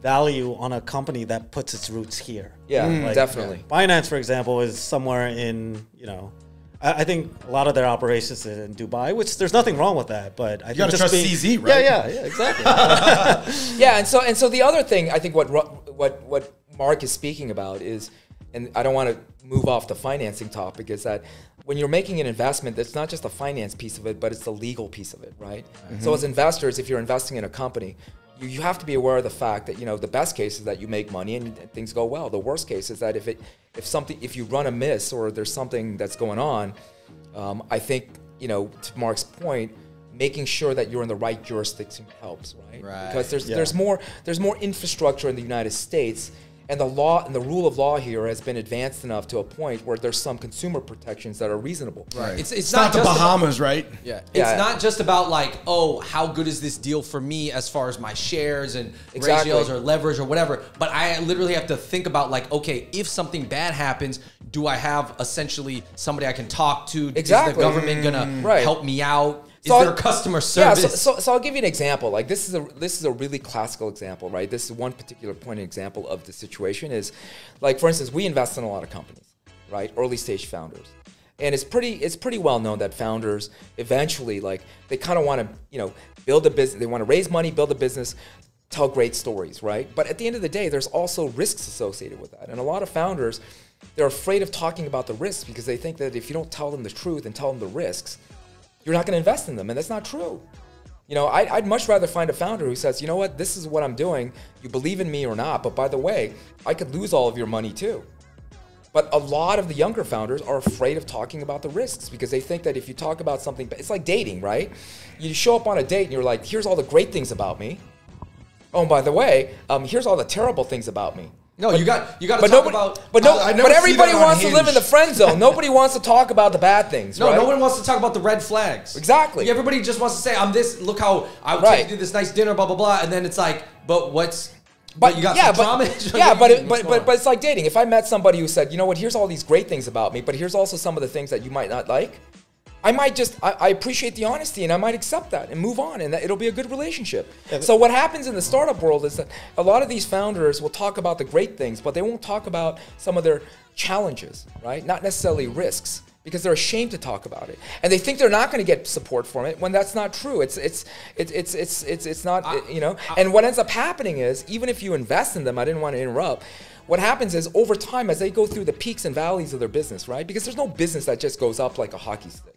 value on a company that puts its roots here. yeah, Like, mm. definitely. Binance, for example, is somewhere in, you know, I, I think a lot of their operations is in Dubai, which there's nothing wrong with that. But I you gotta trust CZ, right? Yeah, yeah, yeah, exactly. [laughs] Yeah, and so and so the other thing I think what what what Mark is speaking about is, and I don't want to move off the financing topic, is that when you're making an investment, it's not just the finance piece of it, but it's the legal piece of it, right? So as investors, if you're investing in a company, you, you have to be aware of the fact that you know the best case is that you make money and things go well. The worst case is that if it if something if you run amiss or there's something that's going on, um, I think you know to Mark's point, making sure that you're in the right jurisdiction helps, right? Right. Because there's Yeah. there's more there's more infrastructure in the United States, and the law and the rule of law here has been advanced enough to a point where there's some consumer protections that are reasonable. Right. It's, It's, not, the just about- Bahamas, right? Yeah. It's Yeah. not just about like, oh, how good is this deal for me as far as my shares and Exactly. ratios or leverage or whatever. But I literally have to think about like, okay, if something bad happens, do I have essentially somebody I can talk to? Exactly. Is the government gonna mm. Right. help me out? Is So I- there customer Yeah, service? so, so, so I'll give you an example. Like this is a this is a really classical example, right? This is one particular point and example of the situation is, like for instance, we invest in a lot of companies, right? Early stage founders, and it's pretty it's pretty well known that founders eventually like they kind of want to you know build a business, they want to raise money, build a business, tell great stories, right? But at the end of the day, there's also risks associated with that, and a lot of founders they're afraid of talking about the risks because they think that if you don't tell them the truth and tell them the risks, you're not going to invest in them, and that's not true. You know, I'd, I'd much rather find a founder who says, you know what, this is what I'm doing. You believe in me or not, but by the way, I could lose all of your money too. But a lot of the younger founders are afraid of talking about the risks because they think that if you talk about something, it's like dating, right? You show up on a date and you're like, here's all the great things about me. Oh, and by the way, um, here's all the terrible things about me. No, you got you got to But talk nobody, about. but no, but everybody wants to live in the friend zone. Nobody [laughs] wants to talk about the bad things. no, right? no one wants to talk about the red flags. Exactly. Everybody just wants to say, "I'm this. Look how I would Right. take you to this nice dinner, blah blah blah," and then it's like, "But what's But you got yeah, but, [laughs] yeah, but, it, [laughs] but but but it's like dating. If I met somebody who said, you know what, here's all these great things about me, but here's also some of the things that you might not like, I might just I, I appreciate the honesty and I might accept that and move on, and that it'll be a good relationship. so what happens in the startup world is that a lot of these founders will talk about the great things, but they won't talk about some of their challenges, right? Not necessarily risks. Because they're ashamed to talk about it, and they think they're not going to get support from it when that's not true. It's it's it's it's it's it's, it's not you know. and what ends up happening is even if you invest in them, I didn't want to interrupt. What happens is over time, as they go through the peaks and valleys of their business, right? Because there's no business that just goes up like a hockey stick.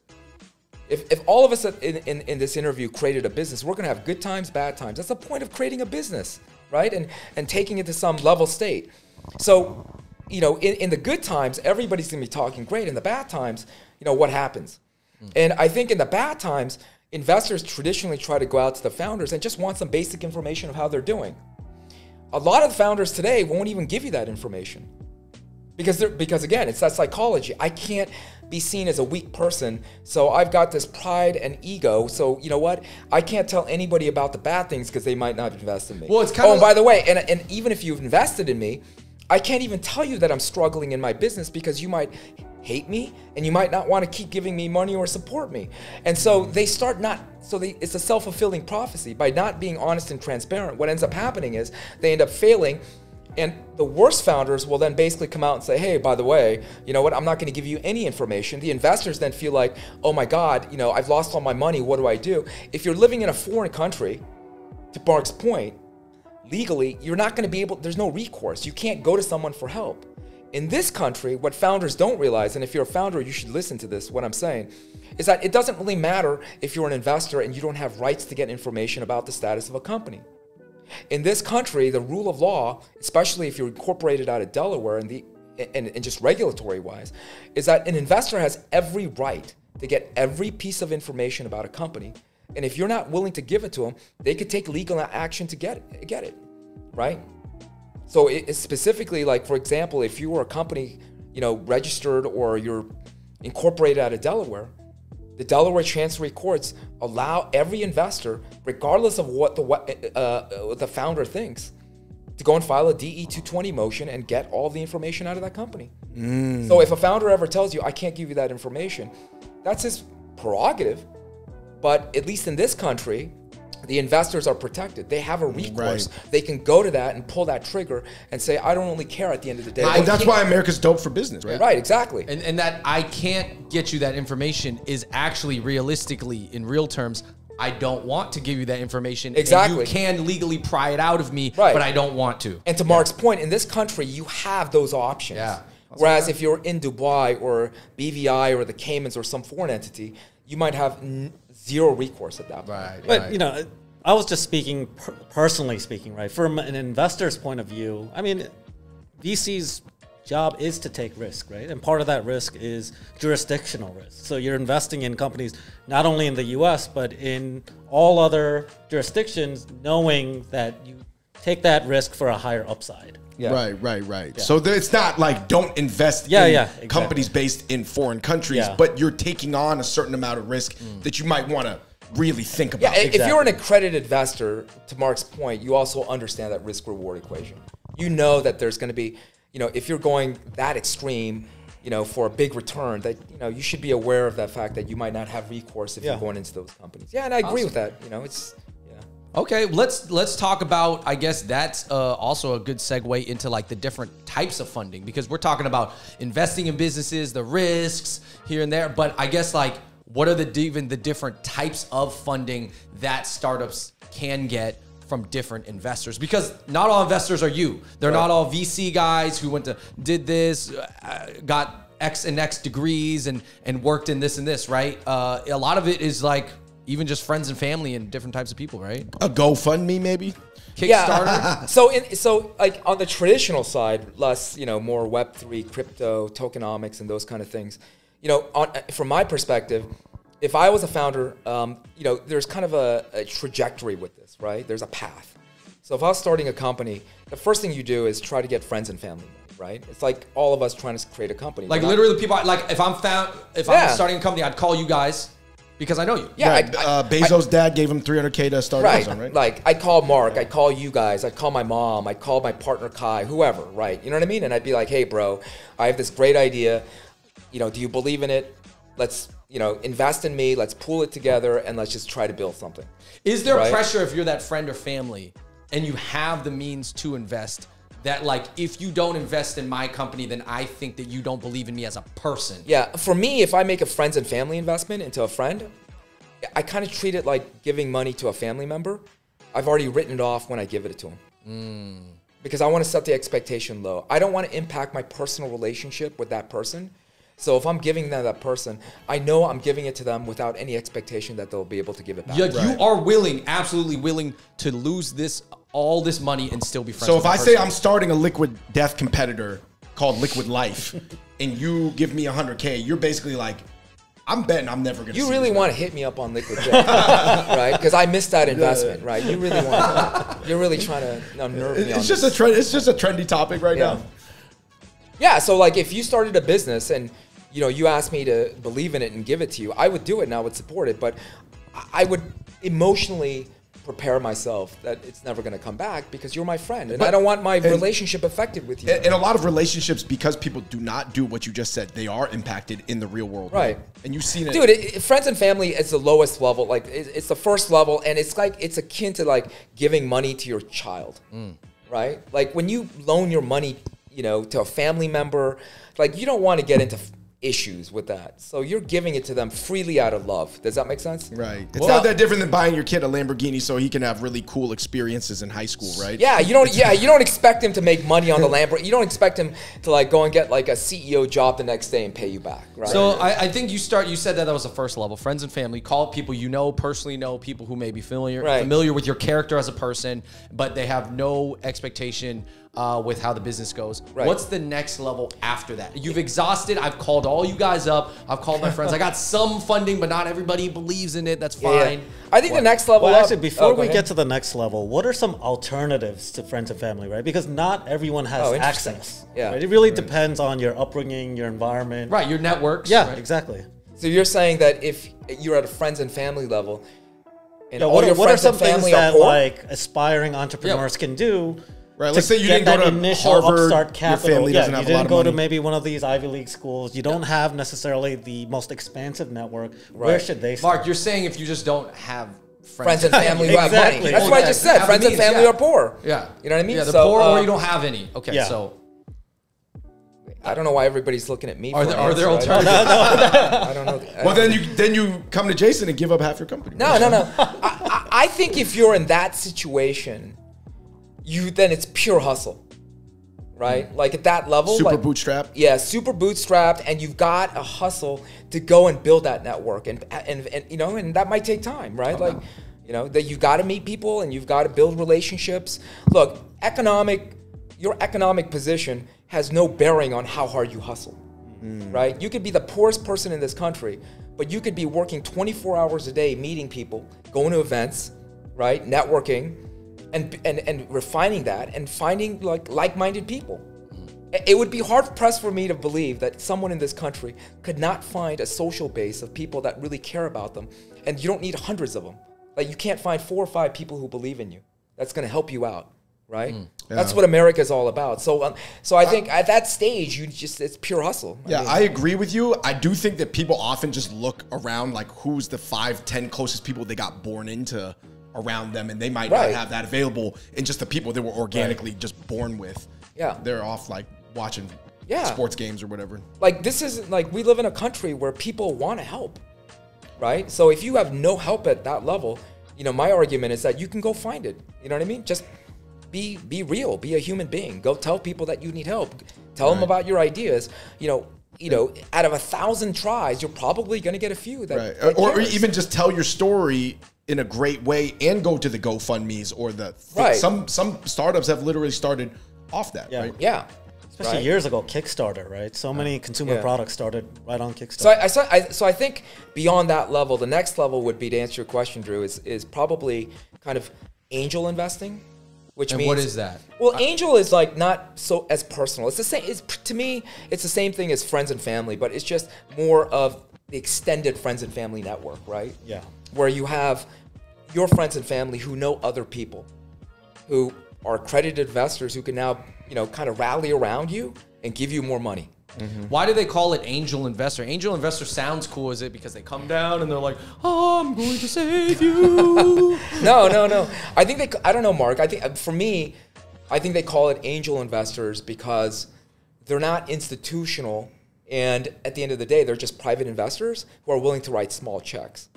If, if all of us in, in, in this interview created a business, we're going to have good times, bad times. That's the point of creating a business, right? And, and taking it to some level state. So, you know, in, in the good times, everybody's going to be talking great. In the bad times, you know, what happens? Hmm. And I think in the bad times, investors traditionally try to go out to the founders and just want some basic information of how they're doing. A lot of the founders today won't even give you that information. Because they're, because again it's that psychology. I can't be seen as a weak person so i've got this pride and ego. So you know what? I can't tell anybody about the bad things because they might not invest in me. Well, it's kinda oh and by the way and, and even if you've invested in me i can't even tell you that i'm struggling in my business because you might hate me and you might not want to keep giving me money or support me and so they start not so they, it's a self-fulfilling prophecy by not being honest and transparent what ends up happening is they end up failing and the worst founders will then basically come out and say, hey, by the way, you know what, I'm not going to give you any information. The investors then feel like, oh my God, you know, I've lost all my money. What do I do? If you're living in a foreign country, to Mark's point, legally, you're not going to be able, there's no recourse. You can't go to someone for help. In this country, what founders don't realize, and if you're a founder, you should listen to this, what I'm saying, is that it doesn't really matter if you're an investor and you don't have rights to get information about the status of a company. In this country, the rule of law, especially if you're incorporated out of Delaware and, the, and, and just regulatory wise, is that an investor has every right to get every piece of information about a company. And if you're not willing to give it to them, they could take legal action to get it, get it right? So it, it's specifically like, for example, if you were a company, you know, registered or you're incorporated out of Delaware, the Delaware Chancery Courts allow every investor, regardless of what the what, uh, the founder thinks, to go and file a DE 220 motion and get all the information out of that company. So if a founder ever tells you, "I can't give you that information," that's his prerogative. But at least in this country, the investors are protected. They have a recourse. Right. They can go to that and pull that trigger and say, "I don't really care." At the end of the day, And that's why America's dope for business, right? right? Exactly. And, and that I can't get you that information is actually realistically, in real terms, I don't want to give you that information. and Exactly. you can legally pry it out of me, Right. but I don't want to. And to Mark's point, in this country, you have those options. Yeah. Whereas if you're in Dubai or BVI or the Caymans or some foreign entity, you might have n- zero recourse at that point. Right. But right. you know, I was just speaking per- personally speaking, right? From an investor's point of view, I mean, VC's job is to take risk, right? And part of that risk is jurisdictional risk. So you're investing in companies not only in the U.S. but in all other jurisdictions, knowing that you take that risk for a higher upside. Yeah. Right, right, right. So there- it's not like don't invest Yeah, in yeah, exactly. companies based in foreign countries, Yeah. but you're taking on a certain amount of risk mm. that you might want to really think Yeah, about. i- if you're an accredited investor, to Mark's point, you also understand that risk reward equation. You know that there's going to be, you know, if you're going that extreme, you know, for a big return, that you know you should be aware of that fact that you might not have recourse if Yeah. you're going into those companies. Yeah, and I agree with that. You know, it's yeah. Okay, let's let's talk about. I guess that's uh, also a good segue into like the different types of funding because we're talking about investing in businesses, the risks here and there. But I guess like what are the even the different types of funding that startups can get from different investors? Because not all investors are you. They're not all VC guys who went to did this, uh, got X and X degrees and and worked in this and this. Right. Uh, a lot of it is like. Even just friends and family and different types of people, right? a GoFundMe, maybe. Kickstarter. Yeah. [laughs] so in so like on the traditional side, less you know more Web three, crypto, tokenomics, and those kind of things. You know, on, from my perspective, if I was a founder, um, you know, there's kind of a, a trajectory with this, right? There's a path. So if I was starting a company, the first thing you do is try to get friends and family, right? It's like all of us trying to create a company. like not- literally, the people. I- Like if I'm found, if Yeah. I'm starting a company, I'd call you guys because I know you. Yeah, Right, I- uh, Bezos' dad gave him 300k to start right. Amazon, right? Like I'd call Mark, I'd call you guys, I'd call my mom, I'd call my partner Kai, whoever, right? You know what I mean? And I'd be like, hey, bro, I have this great idea. You know, do you believe in it? Let's, you know, invest in me. Let's pull it together and let's just try to build something. Is there Right. pressure if you're that friend or family and you have the means to invest that like if you don't invest in my company then I think that you don't believe in me as a person? Yeah, for me, if I make a friends and family investment into a friend, I kind of treat it like giving money to a family member. I've already written it off when I give it to them. Hmm. Because I want to set the expectation low. I don't want to impact my personal relationship with that person. So if I'm giving them that person, I know I'm giving it to them without any expectation that they'll be able to give it back. You, you are willing, absolutely willing to lose this all this money and still be friends. So with if I say. I'm starting a liquid death competitor called Liquid Life, [laughs] and you give me 100k, you're basically like, I'm betting I'm never gonna. You see really want to hit me up on liquid death, [laughs] right? Because I missed that investment, right? You really want. You're really trying to unnerve me. on It's just this. a trend. It's just a trendy topic right Yeah. now. Yeah, so like if you started a business and you know you asked me to believe in it and give it to you, I would do it and I would support it, but I- I would emotionally prepare myself that it's never going to come back because you're my friend and I don't want my and- relationship affected with you. In, in a lot of relationships, because people do not do what you just said, they are impacted in the real world. Right. And you've seen it. Dude, it, it- friends and family is the lowest level. Like it, it's the first level, and it's like it's akin to like giving money to your child, mm. right? Like when you loan your money, you know, to a family member, like you don't want to get into f- issues with that. So you're giving it to them freely out of love. Does that make sense? Right. It's Well- not that different than buying your kid a Lamborghini so he can have really cool experiences in high school, right? Yeah, you don't. [laughs] Yeah, you don't expect him to make money on the Lamborghini. You don't expect him to like go and get like a CEO job the next day and pay you back, right? So I, I think you start. You said that that was the first level. Friends and family. Call people you know personally know people who may be familiar Right. familiar with your character as a person, but they have no expectation uh, with how the business goes. Right. What's the next level after that? You've exhausted. I've called all you guys up. I've called my friends. I got [laughs] some funding, but not everybody believes in it. That's Yeah, yeah. fine. I think the next level. Well, up- actually, before oh, we ahead. get to the next level, what are some alternatives to friends and family, right? Because not everyone has Oh, access. Yeah. right? It really depends on your upbringing, your environment. Right. Your networks. Yeah, right? exactly. So you're saying that if you're at a friends and family level, and Yeah, all what, your are, what are some and things that are poor, like aspiring entrepreneurs can do? Right, let's say you get didn't go that to initial Harvard, upstart your capital. family yeah, doesn't you have a didn't lot of go to maybe one of these Ivy League schools. You don't have necessarily the most expansive network. Where should they start? Mark, you're saying if you just don't have friends and family who have money. Exactly. That's what I just said. Have Friends and family yeah. are poor. Yeah. You know what I mean? Yeah, the So, poor uh, or you don't have any. Okay, yeah. so I don't know why everybody's looking at me. are for there an are there answer. alternatives? [laughs] [laughs] I don't know. [laughs] Well, then you then you come to Jayson and give up half your company. No, no, no. I, I, I think if you're in that situation, you then it's pure hustle, right? Mm. Like at that level, Super like, bootstrap. Yeah, super bootstrapped, and you've got a hustle to go and build that network, and and, and you know, and that might take time, right? Oh, like, you know, that you've got to meet people and you've got to build relationships. Look, economic, your economic position has no bearing on how hard you hustle, mm. right? You could be the poorest person in this country, but you could be working 24 hours a day, meeting people, going to events, right, networking, and and and refining that and finding like like-minded people. It would be hard pressed for me to believe that someone in this country could not find a social base of people that really care about them. And you don't need hundreds of them. Like you can't find four or five people who believe in you. That's going to help you out, right? That's what America is all about. So, um, so I think at that stage, you just it's pure hustle. Yeah, mean, I agree with you. I do think that people often just look around like who's the five, ten closest people they got born into around them, and they might Right. not have that available and just the people they were organically just born with. Yeah. They're off like watching Yeah. sports games or whatever. like this isn't like we live in a country where people want to help right so if you have no help at that level you know my argument is that you can go find it you know what i mean just be be real be a human being go tell people that you need help tell them about your ideas you know you know out of a thousand tries you're probably going to get a few that, Right. that or, or even just tell your story in a great way and go to the GoFundMe's or the Right. some some startups have literally started off that, Yeah. right? yeah Especially right? years ago, Kickstarter, right? So many consumer Yeah. products started right on Kickstarter. So I, I, saw- I so I think beyond that level, the next level would be to answer your question, Drew, is is probably kind of angel investing, which And means what is that? Well, angel is like not so as personal. It's the same. It's to me, it's the same thing as friends and family, but it's just more of the extended friends and family network, right? Yeah. Where you have your friends and family who know other people, who are accredited investors who can now, you know, kind of rally around you and give you more money. Why do they call it angel investor? Angel investor sounds cool. Is it because they come down and they're like, oh, I'm going to save you? [laughs] no, no, no. I think they. I don't know, Mark. I think uh, for me, I think they call it angel investors because they're not institutional, and at the end of the day, they're just private investors who are willing to write small checks,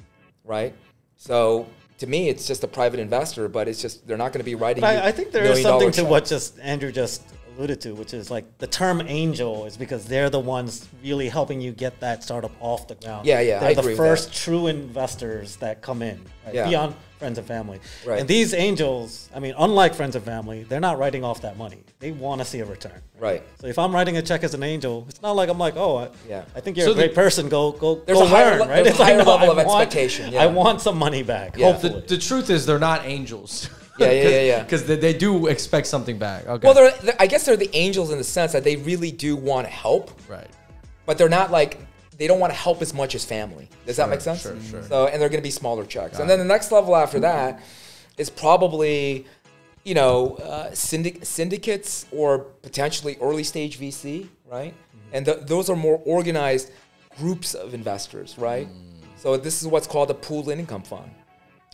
right? So to me, it's just a private investor, but it's just they're not going to be writing. I, I think there is something to checks. what just Andrew just alluded to, which is like the term angel is because they're the ones really helping you get that startup off the ground. Yeah, yeah, They're I the agree with first that. true investors that come in right, Yeah. beyond friends and family. Right. And these angels, I mean, unlike friends and family, they're not writing off that money. They want to see a return. Right. So if I'm writing a check as an angel, it's not like I'm like, oh, I, Yeah. I think you're So a great the- person. Go, go, There's go a higher learn, le- right? there's a [laughs] It's like, higher no, level I of want- expectation, yeah. I want some money back. Yeah. Hopefully. the, the truth is, they're not angels. [laughs] Yeah, yeah, yeah, yeah. Because they, they do expect something back. Okay. Well, they're, they're- I guess they're the angels in the sense that they really do want to help, right. but they're not like they don't want to help as much as family. Does that make sense? sure, sure. So, and they're going to be smaller checks. and then the next level after that is probably, you know, uh, syndic- syndicates or potentially early stage VC, right? And th- those are more organized groups of investors, right? So this is what's called a pooled income fund,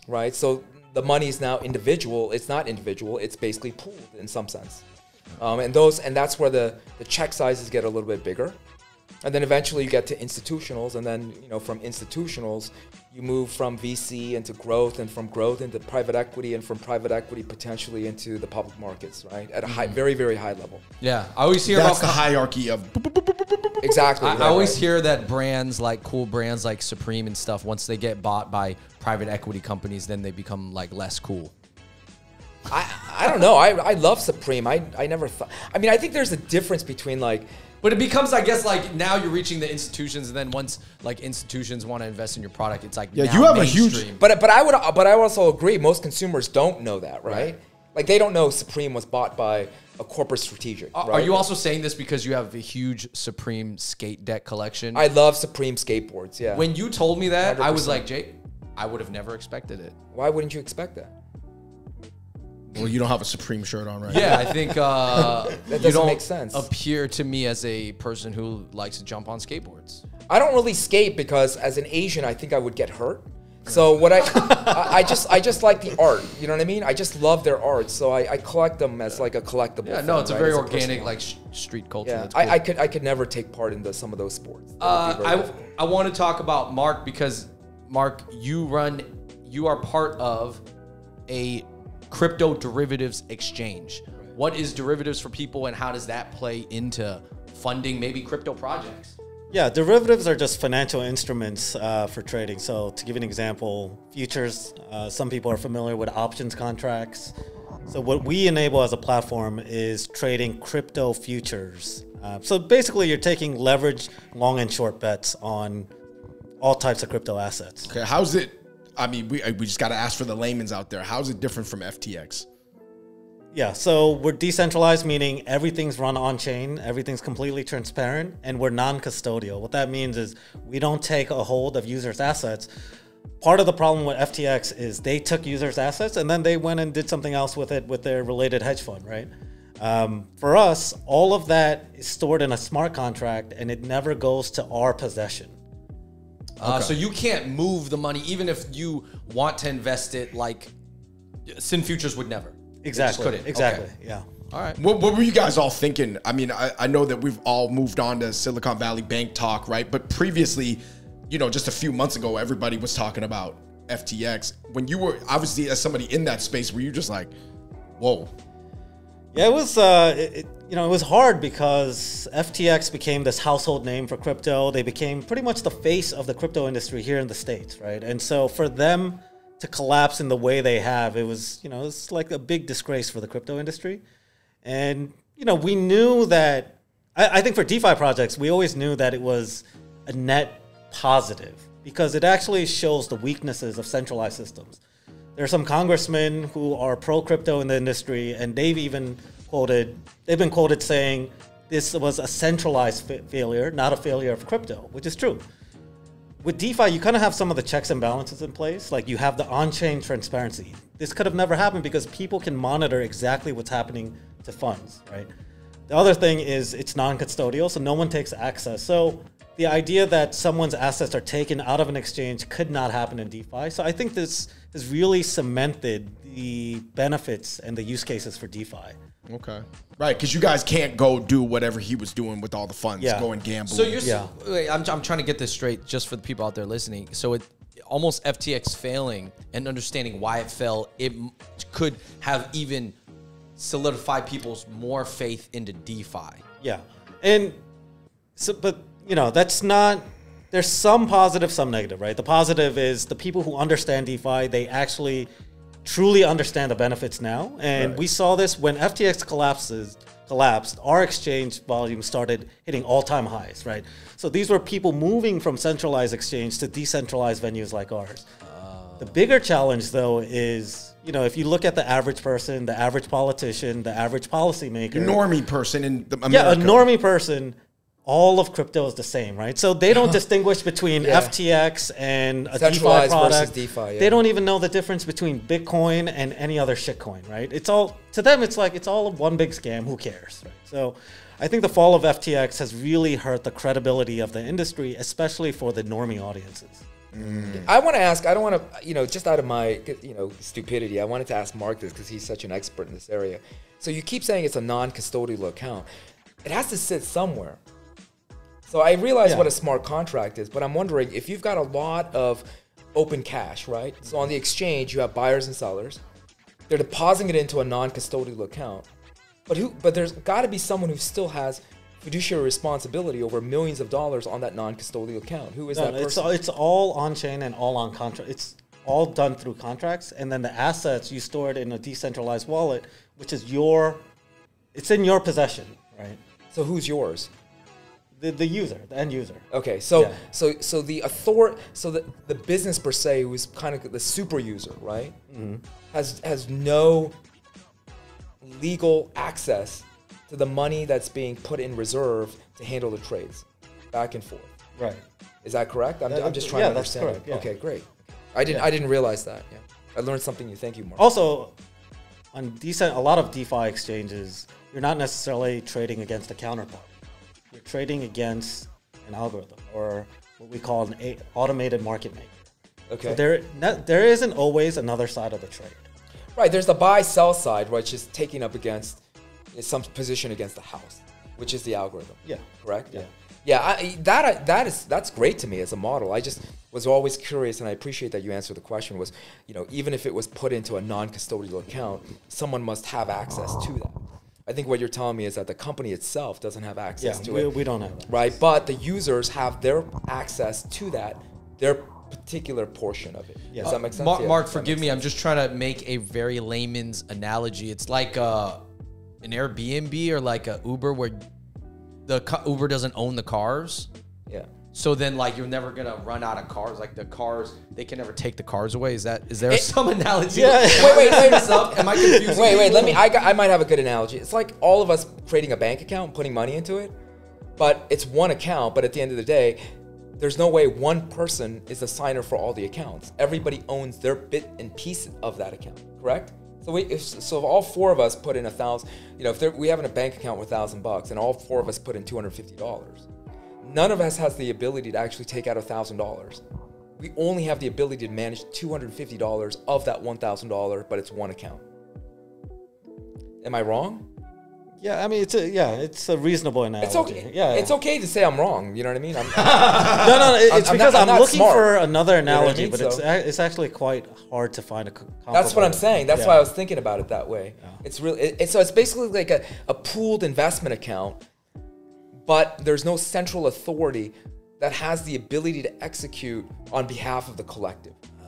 right? So the money is now individual. It's not individual. It's basically pooled in some sense. Um, and those and that's where the, the check sizes get a little bit bigger. And then eventually you get to institutionals, and then you know from institutionals you move from VC into growth, and from growth into private equity, and from private equity potentially into the public markets, right? At a high, mm-hmm. very very high level. Yeah. I always hear That's about the hierarchy of. Exactly. I, I always right. hear that brands like cool brands like Supreme and stuff, once they get bought by private equity companies, then they become like less cool. I, I don't know. I, I love Supreme. I, I never thought. I mean, I think there's a difference between like But it becomes, I guess, like now you're reaching the institutions, and then once like institutions want to invest in your product, it's like Yeah, now you have a huge- mainstream. But but I would but I would also agree. Most consumers don't know that, right? Like they don't know Supreme was bought by a corporate strategic. Are- right? Are you also saying this because you have a huge Supreme skate deck collection? I love Supreme skateboards. Yeah. when you told me that, I was like, Jake, I would have never expected it. Why wouldn't you expect that? Well, you don't have a Supreme shirt on, right? Yeah, I think uh, [laughs] you doesn't don't make sense. appear to me as a person who likes to jump on skateboards. I don't really skate because as an Asian, I think I would get hurt. So what I, [laughs] I, I just I just like the art. You know what I mean? I just love their art, so I, I collect them as like a collectible. Yeah, no, thing, it's a right? very As organic, personal- like sh- street culture. Yeah, That's cool. I, I could I could never take part in the, some of those sports. That would be Uh, very I. I want to talk about Mark because Mark, you run, you are part of a crypto derivatives exchange. What is derivatives for people, and how does that play into funding maybe crypto projects? Yeah, derivatives are just financial instruments uh, for trading. So, to give an example, futures, uh, some people are familiar with options contracts. So, what we enable as a platform is trading crypto futures. Uh, so, basically, you're taking leverage, long and short bets on all types of crypto assets. Okay, how's it? I mean, we we just got to ask for the layman's out there. How's it different from FTX? Yeah, so we're decentralized, meaning everything's run on chain, everything's completely transparent, and we're non custodial. What that means is we don't take a hold of users' assets. Part of the problem with FTX is they took users' assets and then they went and did something else with it with their related hedge fund, right? Um, for us, all of that is stored in a smart contract and it never goes to our possession. Uh, so you can't move the money, even if you want to invest it. Like SynFutures would never. They just Exactly. couldn't. Exactly. Okay. Yeah. All right. What, what were you guys all thinking? I mean, I, I know that we've all moved on to Silicon Valley Bank talk, right? But previously, you know, just a few months ago, everybody was talking about FTX. When you were obviously as somebody in that space, were you just like, whoa? Yeah, it was. Uh, it, it- you know, it was hard because FTX became this household name for crypto. They became pretty much the face of the crypto industry here in the states, right? And so for them to collapse in the way they have, it was, you know, it's like a big disgrace for the crypto industry. And you know, we knew that. I, I think for DeFi projects, we always knew that it was a net positive because it actually shows the weaknesses of centralized systems. There are some congressmen who are pro crypto in the industry, and they've even quoted, they've been quoted saying this was a centralized fa- failure, not a failure of crypto, which is true. with DeFi, you kind of have some of the checks and balances in place. Like you have the on-chain transparency. This could have never happened because people can monitor exactly what's happening to funds, right? The other thing is it's non-custodial, so no one takes access. So the idea that someone's assets are taken out of an exchange could not happen in DeFi. So I think this has really cemented the benefits and the use cases for DeFi. Okay. Right, because you guys can't go do whatever he was doing with all the funds, Yeah. go and gamble. So you're Yeah. wait, I'm, I'm trying to get this straight just for the people out there listening. So it almost FTX failing and understanding why it fell, it could have even solidified people's more faith into DeFi. Yeah, and so, but you know, that's not. There's some positive, some negative, right? The positive is the people who understand DeFi, they actually truly understand the benefits now, and we saw this when FTX collapses. Collapsed, our exchange volume started hitting all-time highs, right? So these were people moving from centralized exchange to decentralized venues like ours. Oh. The bigger challenge, though, is you know if you look at the average person, the average politician, the average policymaker, normie person in the yeah, a America. normie person, all of crypto is the same, right? So they don't [laughs] distinguish between Yeah. FTX and a DeFi product. DeFi, yeah. They don't even know the difference between Bitcoin and any other shitcoin, right? It's all to them. It's like it's all one big scam. Who cares? Right? So. I think the fall of FTX has really hurt the credibility of the industry, especially for the normie audiences. Mm. I want to ask. I don't want to, you know, just out of my, you know, stupidity. I wanted to ask Mark this because he's such an expert in this area. So you keep saying it's a non-custodial account. It has to sit somewhere. So I realize Yeah. what a smart contract is, but I'm wondering if you've got a lot of open cash, right? So on the exchange, you have buyers and sellers. They're depositing it into a non-custodial account. But who? But there's got to be someone who still has fiduciary responsibility over millions of dollars on that non-custodial account. Who is No, that person? it's all, it's all on chain and all on contract. It's all done through contracts, and then the assets you store it in a decentralized wallet, which is your, it's in your possession, right? so who's yours? The, the user, the end user. Okay, so Yeah. so so the author, so the, the business per se, who's kind of the super user, right, Mm-hmm. has has no legal access to the money that's being put in reserve to handle the trades, back and forth. Right. Is that correct? I'm, That- I'm just trying yeah, to that's understand. correct, yeah. Okay, great. I didn't I didn't realize that. Yeah, I learned something new. Thank you, Mark. Also, on decent, a lot of DeFi exchanges, you're not necessarily trading against a counterparty. You're trading against an algorithm or what we call an automated market maker. okay. So there, not, there isn't always another side of the trade. Right, there's the buy sell side, which is taking up against some position against the house, which is the algorithm. Yeah. Correct. Yeah. Yeah, I, that I- that is that's great to me as a model. I just was always curious, and I appreciate that you answered the question. Was you know even if it was put into a non-custodial account, someone must have access to that. I think what you're telling me is that the company itself doesn't have access Yeah, to we, it, we don't have that. right? But the users have their access to that, their particular portion of it. Yeah. Does that make sense? Mark, Yeah, Mark forgive makes me. I'm just trying to make a very layman's analogy. It's like uh, an Airbnb or like a Uber where the co- Uber doesn't own the cars. Yeah. So then, like, you're never gonna run out of cars. Like the cars, they can never take the cars away. Is that is there It- [laughs] some analogy? Yeah. Wait, wait, wait. this up? Am I confusing? Wait, wait. Let me. I, got, I might have a good analogy. It's like all of us creating a bank account, and putting money into it, but it's one account. But at the end of the day, there's no way one person is the signer for all the accounts. Everybody owns their bit and piece of that account. Correct? So we, if, so if all four of us put in a thousand, you know, if we have a bank account with a thousand bucks, and all four of us put in two hundred fifty dollars, none of us has the ability to actually take out a thousand dollars. We only have the ability to manage two hundred fifty dollars of that one thousand dollars, but it's one account. Am I wrong? Yeah, I mean, it's a, yeah, it's a reasonable analogy. It's okay. Yeah, It's okay to say I'm wrong. You know what I mean? I'm, [laughs] [laughs] No, no, it's I'm because not- I'm, not looking smart. for another know I analogy, mean? but it's So- a- it's actually quite hard to find a. that's what I'm saying. That's Yeah. why I was thinking about it that way. It's really it- so it's basically like a, a pooled investment account, but there's no central authority that has the ability to execute on behalf of the collective. Ah.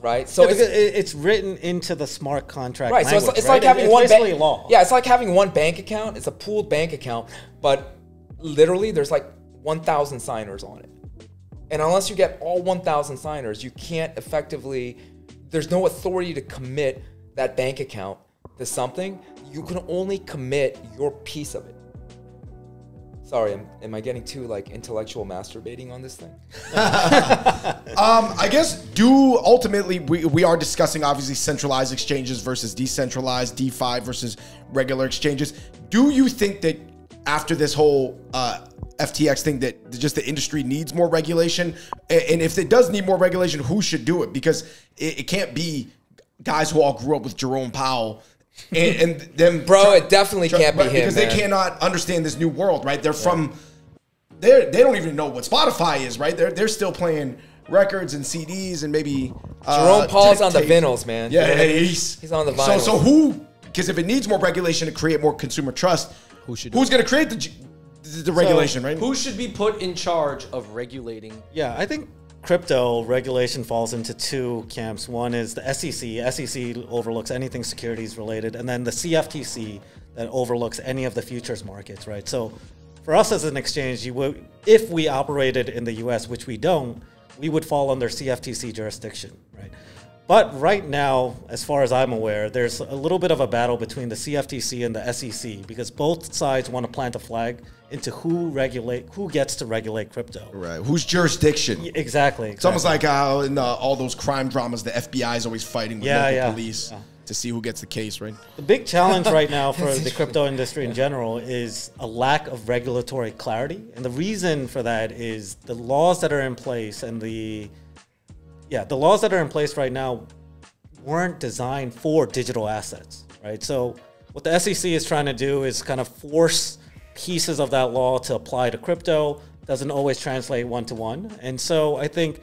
Right? So Yeah, it's, it's written into the smart contract. Right, so it's, it's right? like having it's one basically bank. law. Yeah, it's like having one bank account. It's a pooled bank account, but literally there's like 1,000 signers on it. And unless you get all 1,000 signers, you can't effectively. There's no authority to commit that bank account to something. You can only commit your piece of it. Sorry, am, am I getting too like intellectual masturbating on this thing? [laughs] Um, I guess do ultimately we, we are discussing obviously centralized exchanges versus decentralized DeFi versus regular exchanges. Do you think that after this whole uh, FTX thing that just the industry needs more regulation? And if it does need more regulation, who should do it? Because it, it can't be guys who all grew up with Jerome Powell. And, and them, Bro, it definitely can't be him, because they cannot understand this new world, right? They're from they they don't even know what Spotify is, right? They're they're still playing records and CDs and maybe uh, Jerome Powell's tape- on the tape. vinyls, man. Yeah, You know what I mean? he's He's on the vinyls. so so who? Because if it needs more regulation to create more consumer trust, Who should Who's going to create the the, the regulation, right? Who should be put in charge of regulating? Yeah, I think crypto regulation falls into two camps. One is the SEC. SEC overlooks anything securities related, and then the CFTC that overlooks any of the futures markets, right? So for us as an exchange, you would, if we operated in the US, which we don't, we would fall under CFTC jurisdiction, right? But right now, as far as I'm aware, there's a little bit of a battle between the CFTC and the SEC because both sides want to plant a flag into who regulate who gets to regulate crypto. right. Whose jurisdiction? Exactly. It's almost like how in uh, all those crime dramas, the FBI is always fighting with Yeah, local yeah, police yeah. to see who gets the case, right? The big challenge right now [laughs] for the crypto industry in general is a lack of regulatory clarity. And the reason for that is the laws that are in place and the yeah, the laws that are in place right now weren't designed for digital assets, right? So what the SEC is trying to do is kind of force pieces of that law to apply to crypto. Doesn't always translate one to one. And so I think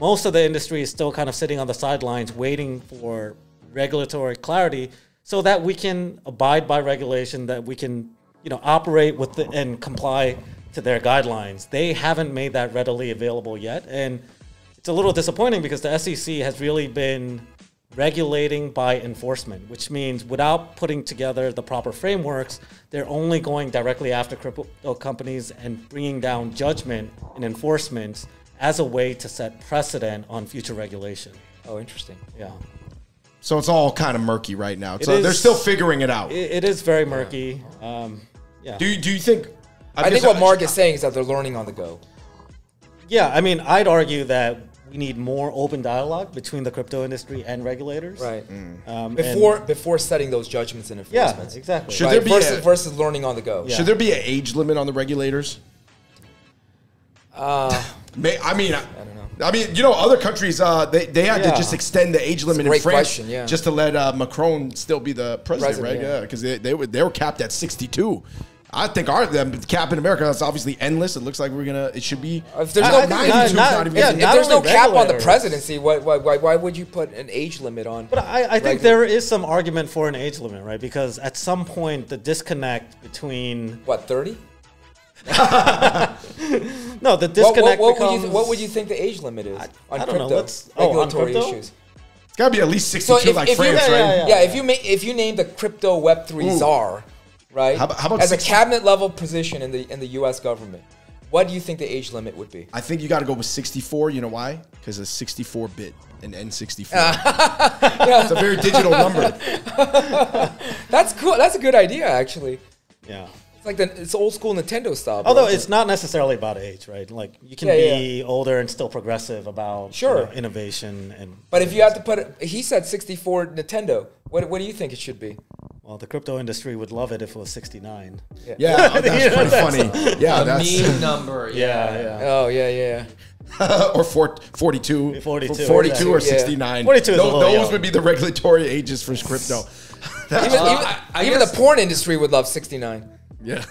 most of the industry is still kind of sitting on the sidelines waiting for regulatory clarity so that we can abide by regulation that we can you know operate with the, and comply to their guidelines they haven't made that readily available yet and a little disappointing because the SEC has really been regulating by enforcement, which means without putting together the proper frameworks, they're only going directly after crypto companies and bringing down judgment and enforcement as a way to set precedent on future regulation. Oh, interesting. Yeah. So it's all kind of murky right now. It So they're still figuring it out. It, it is very murky. Um, yeah. do you, do you think? I think what Mark is saying is that they're learning on the go. Yeah, I mean, I'd argue that we need more open dialogue between the crypto industry and regulators. Right. Mm. Um, Before before setting those judgments and yeah, enforcements. exactly. Should Right, there be versus, a- versus learning on the go. Yeah. Should there be an age limit on the regulators? Uh, [laughs] May, I mean, I don't know. I mean, you know, other countries uh, they they had Yeah. to just extend the age limit in France question, yeah. just to let uh, Macron still be the president, President, right? yeah. Yeah, because they, they were they were capped at sixty two. I think our them cap in America is obviously endless. It looks like we're gonna. It should be. If there's no- I I think think 92 is not- not even yeah, if not there's no only cap on the presidency, why, why, why, why would you put an age limit on? But I, I think Regu- there is some argument for an age limit, right? Because at some point, the disconnect between What, 30? [laughs] no, the What, what, disconnect what, would becomes. you th- what would you think the age limit is on I don't know, crypto? let's- oh, on regulatory crypto? issues. It's gotta be at least sixty So if, like if you, yeah, right? yeah, yeah, if you make if you name the crypto Web three Ooh. czar, right? How about- how about as 60? a cabinet level position in the in the U.S. government? What do you think the age limit would be? I think you got to go with 64. You know why? Because it's 64 bit and N64. [laughs] yeah. It's a very digital number. [laughs] That's cool. That's a good idea, actually. yeah. It's like the it's old school Nintendo style. bro. Although it's not necessarily about age, right? Like you can Yeah, yeah, be older and still progressive about you Sure. know, innovation and. But if you have to put it, he said 64 Nintendo. What what do you think it should be? Well, the crypto industry would love it if it was 69. Yeah, oh, [laughs] that's pretty funny. Yeah, a that's mean number. [laughs] Yeah, yeah. Oh yeah, yeah. [laughs] or four, 42, 42, 42 or exactly. Yeah. 69. 42 is a Those young. would be the regulatory ages for crypto. Even, uh, even, I- I even the porn industry would love 69. Yeah,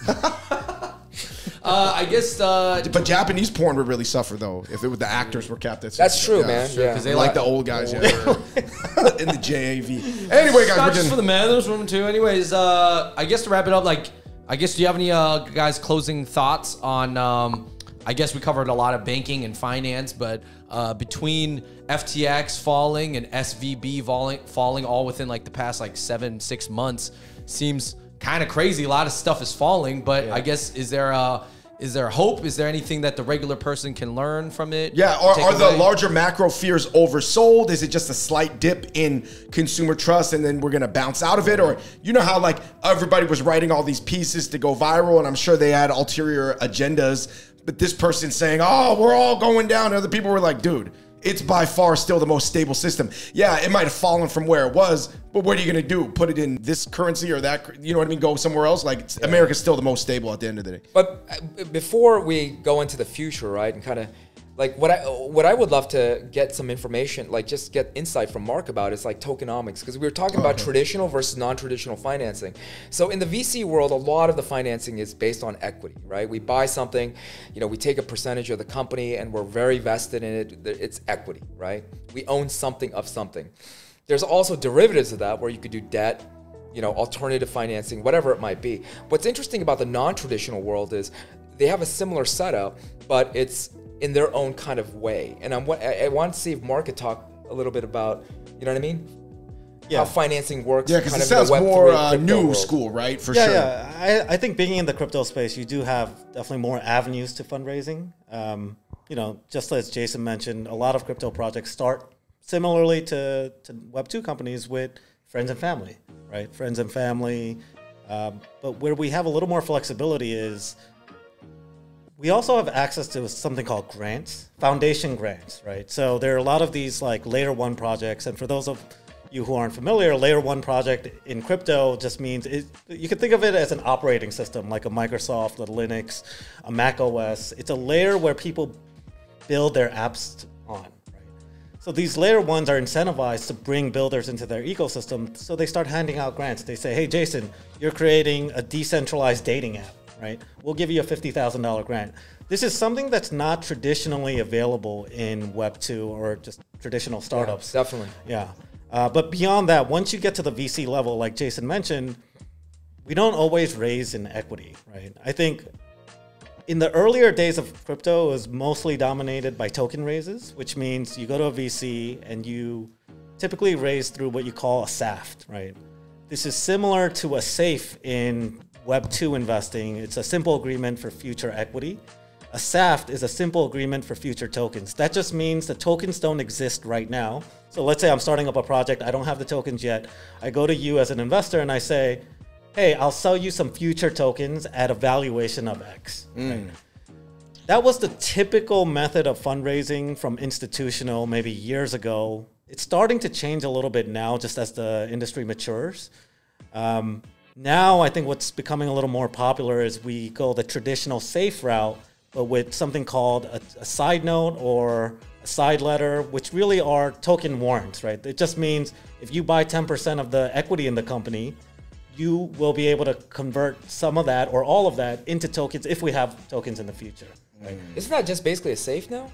Uh, I guess uh, but Japanese porn would really suffer though if it was the actors were capped at. 60. That's true, Yeah. man. Yeah. because They they like like the old guys, yeah, [laughs] [laughs] in the JAV. Anyway, guys, not we're just for the men. There's women too. Anyways, uh, I guess to wrap it up, like, I guess do you have any uh, guys closing thoughts on? Um, I guess we covered a lot of banking and finance, but uh, between FTX falling and SVB falling, falling all within like the past like seven six months, seems kind of crazy. A lot of stuff is falling, but I guess is there uh is there hope? Is there anything that the regular person can learn from it? Yeah, are, are the larger macro fears oversold? Is it just a slight dip in consumer trust and then we're gonna bounce out of it? Or you know how like everybody was writing all these pieces to go viral and I'm sure they had ulterior agendas, but this person saying, Oh, we're all going down, and other people were like, dude, it's by far still the most stable system. Yeah, it might have fallen from where it was, but what are you gonna do? Put it in this currency or that? You know what I mean? Go somewhere else? Like America's still the most stable at the end of the day. But uh, before we go into the future, right, and kind of like what I what I would love to get some information, like just get insight from Mark about is like tokenomics, because we were talking about oh. traditional versus non-traditional financing. So in the VC world, a lot of the financing is based on equity, right? We buy something, you know, we take a percentage of the company, and we're very vested in it. It's equity, right? We own something of something. There's also derivatives of that where you could do debt, you know, alternative financing, whatever it might be. What's interesting about the non-traditional world is they have a similar setup, but it's in their own kind of way. And I'm I I want to see if Mark could talk a little bit about, you know what I mean? Yeah. How financing works. Yeah, because kind it of the sounds Web3 more uh, new world. school, right? For yeah, sure. yeah. I, I think being in the crypto space, you do have definitely more avenues to fundraising. Um, you know, just as Jayson mentioned, a lot of crypto projects start similarly to, to Web2 companies with friends and family, right? Friends and family. Um, but where we have a little more flexibility is we also have access to something called grants, foundation grants, right? So there are a lot of these like layer one projects, and for those of you who aren't familiar, layer one project in crypto just means it, you can think of it as an operating system, like a Microsoft, a Linux, a Mac OS. It's a layer where people build their apps on. So these layer ones are incentivized to bring builders into their ecosystem. So they start handing out grants. They say, "Hey, Jayson, you're creating a decentralized dating app, right? We'll give you a fifty thousand dollar grant." This is something that's not traditionally available in Web two or just traditional startups. Definitely. Yeah. Uh, but beyond that, once you get to the VC level, like Jayson mentioned, we don't always raise in equity, right? I think in the earlier days of crypto, it was mostly dominated by token raises, which means you go to a VC and you typically raise through what you call a SAFT, right? This is similar to a SAFE in Web2 investing. It's a simple agreement for future equity. A SAFT is a simple agreement for future tokens. That just means the tokens don't exist right now. So let's say I'm starting up a project, I don't have the tokens yet. I go to you as an investor and I say, hey, I'll sell you some future tokens at a valuation of X. right? That was the typical method of fundraising from institutional maybe years ago. It's starting to change a little bit now just as the industry matures. Um, now, I think what's becoming a little more popular is we go the traditional safe route, but with something called a, a side note or a side letter, which really are token warrants, right? It just means if you buy 10% of the equity in the company, you will be able to convert some of that or all of that into tokens if we have tokens in the future. Isn't that just basically a safe now?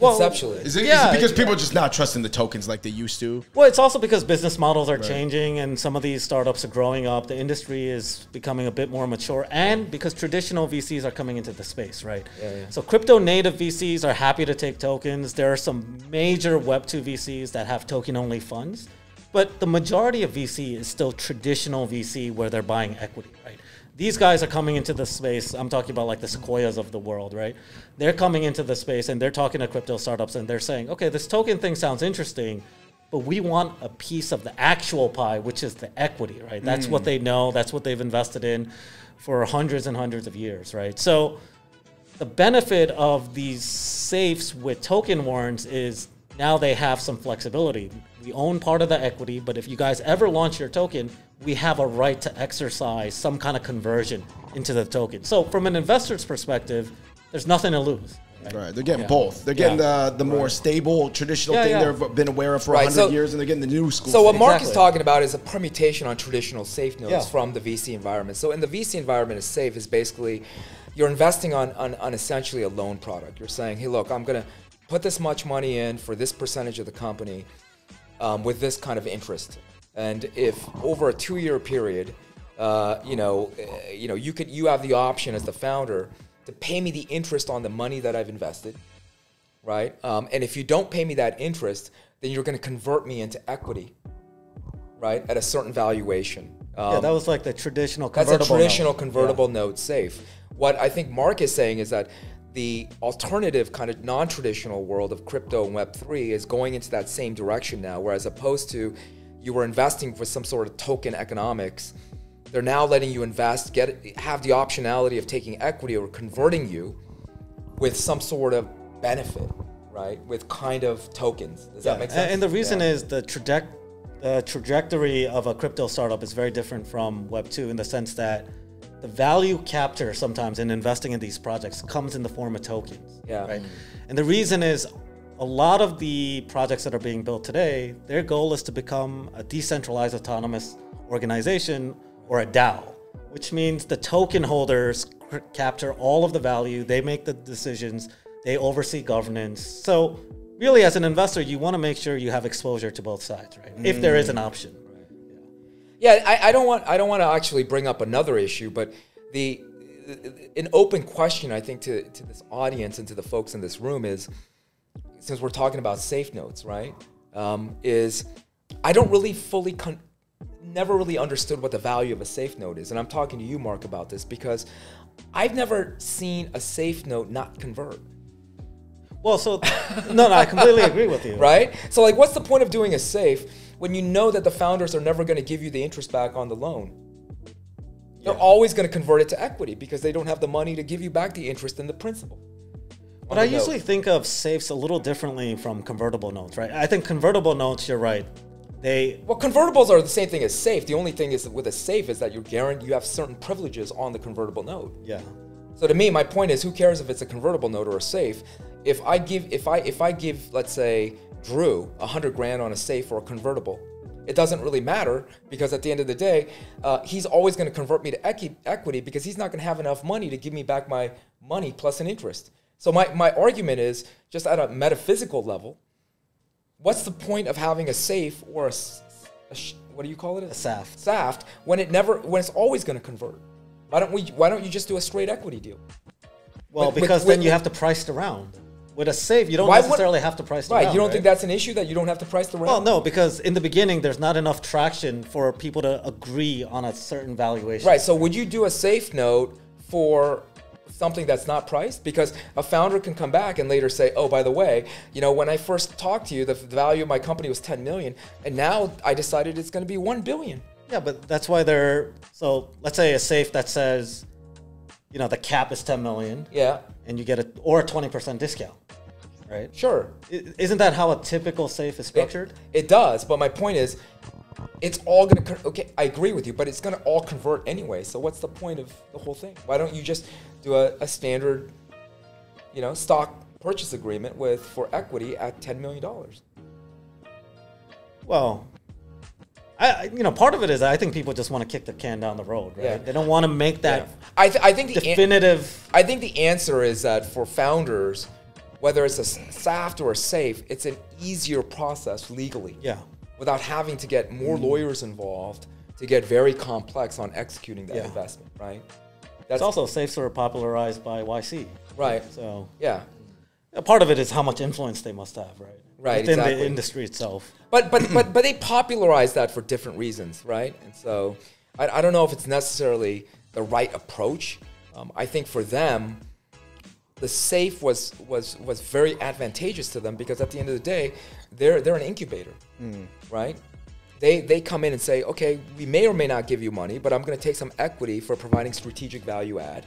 Well, Conceptually. Is it, Yeah, is it because yeah. people are just not trusting the tokens like they used to? Well, it's also because business models are changing and some of these startups are growing up. The industry is becoming a bit more mature, and because traditional VCs are coming into the space, right? Yeah, yeah. So, crypto native VCs are happy to take tokens. There are some major Web2 VCs that have token only funds, but the majority of VC is still traditional VC where they're buying equity, right? These guys are coming into the space. I'm talking about like the Sequoias of the world, right? They're coming into the space and they're talking to crypto startups and they're saying, okay, this token thing sounds interesting, but we want a piece of the actual pie, which is the equity, right? That's what mm. they know. That's what they've invested in for hundreds and hundreds of years, right? So the benefit of these safes with token warrants is now they have some flexibility. We own part of the equity, but if you guys ever launch your token, we have a right to exercise some kind of conversion into the token. So from an investor's perspective, there's nothing to lose. right? Right, they're getting Yeah. both. They're getting Yeah. the the more stable traditional Yeah, thing yeah. they've been aware of for Right, 100 so- years, and they're getting the new school. So what thing. Mark is talking about is a permutation on traditional safe notes Yeah. from the VC environment. So in the VC environment, a safe is basically you're investing on, on, on essentially a loan product. You're saying, hey, look, I'm gonna put this much money in for this percentage of the company um, with this kind of interest, and if over a two-year period, uh, you know, uh, you know, you could you have the option as the founder to pay me the interest on the money that I've invested right? Um, and if you don't pay me that interest, then you're going to convert me into equity, right? At a certain valuation. Um, Yeah, that was like the traditional convertible. that's a traditional note. convertible note safe. What I think Mark is saying is that the alternative kind of non-traditional world of crypto and Web3 is going into that same direction now, whereas opposed to you were investing with some sort of token economics, they're now letting you invest, get have the optionality of taking equity or converting you with some sort of benefit, right? With kind of tokens. Does that make sense? And the reason Yeah. is the traje- the trajectory of a crypto startup is very different from Web 2 in the sense that the value capture sometimes in investing in these projects comes in the form of tokens. Yeah. Right. Mm. And the reason is a lot of the projects that are being built today, their goal is to become a decentralized autonomous organization or a DAO, which means the token holders cr- capture all of the value, they make the decisions, they oversee governance. So, really, as an investor, you want to make sure you have exposure to both sides, right? If there is an mm. option. Yeah, I, I don't want I don't want to actually bring up another issue, but the an open question I think to, to this audience and to the folks in this room is since we're talking about safe notes, right? Um, is I don't really fully con- never really understood what the value of a safe note is, and I'm talking to you, Mark, about this because I've never seen a safe note not convert. Well, so, no, no, I completely agree with you. [laughs] right? So like, what's the point of doing a safe when you know that the founders are never going to give you the interest back on the loan? They're always going to convert it to equity because they don't have the money to give you back the interest and the principal. But I usually think of safes a little differently from convertible notes, right? I think convertible notes, you're right. They well, convertibles are the same thing as safe. The only thing is with a safe is that you're guaranteed you have certain privileges on the convertible note. yeah. So to me, my point is, who cares if it's a convertible note or a safe? If I give, if I if I give, let's say, Drew a hundred grand on a safe or a convertible, it doesn't really matter because at the end of the day, uh, he's always going to convert me to equi- equity because he's not going to have enough money to give me back my money plus an interest. So my my argument is just at a metaphysical level, what's the point of having a safe or a, a sh- what do you call it? A SAFT. SAFT when it never when it's always going to convert. Why don't we? Why don't you just do a straight equity deal? Well, With- with- because with- then you have to price it around. With a safe, you don't Why would- necessarily have to price it Right. around. You don't think that's an issue that you don't have to price the rent? Well, no, because in the beginning, there's not enough traction for people to agree on a certain valuation. Right. So would you do a safe note for something that's not priced? Because a founder can come back and later say, "Oh, by the way, you know, when I first talked to you, the value of my company was 10 million, and now I decided it's going to be 1 billion." Yeah, but that's why they're so. Let's say a safe that says, you know, the cap is 10 million, Yeah. and you get a or a 20% discount, right? Sure. I- Isn't that how a typical safe is structured? It, it does, but my point is, it's all going to. Okay, I agree with you, but it's going to all convert anyway. So what's the point of the whole thing? Why don't you just do a, a standard, you know, stock purchase agreement with for equity at 10 million dollars? Well, I, you know, part of it is I think people just want to kick the can down the road, right? Yeah. They don't want to make that I, th- I think the an- definitive. I think the answer is that for founders, whether it's a SAFT or a SAFE, it's an easier process legally. Yeah. Without having to get more lawyers involved to get very complex on executing that Yeah. investment, right? It's That's also sort of popularized by YC, right. so Yeah. a part of it is how much influence they must have, right? Right, Within exactly. the industry itself. But but but [clears throat] but they popularized that for different reasons, right? And so I, I don't know if it's necessarily the right approach. Um, I think for them, the safe was was was very advantageous to them because at the end of the day, they're they're an incubator, right? They they come in and say, okay, we may or may not give you money, but I'm going to take some equity for providing strategic value add.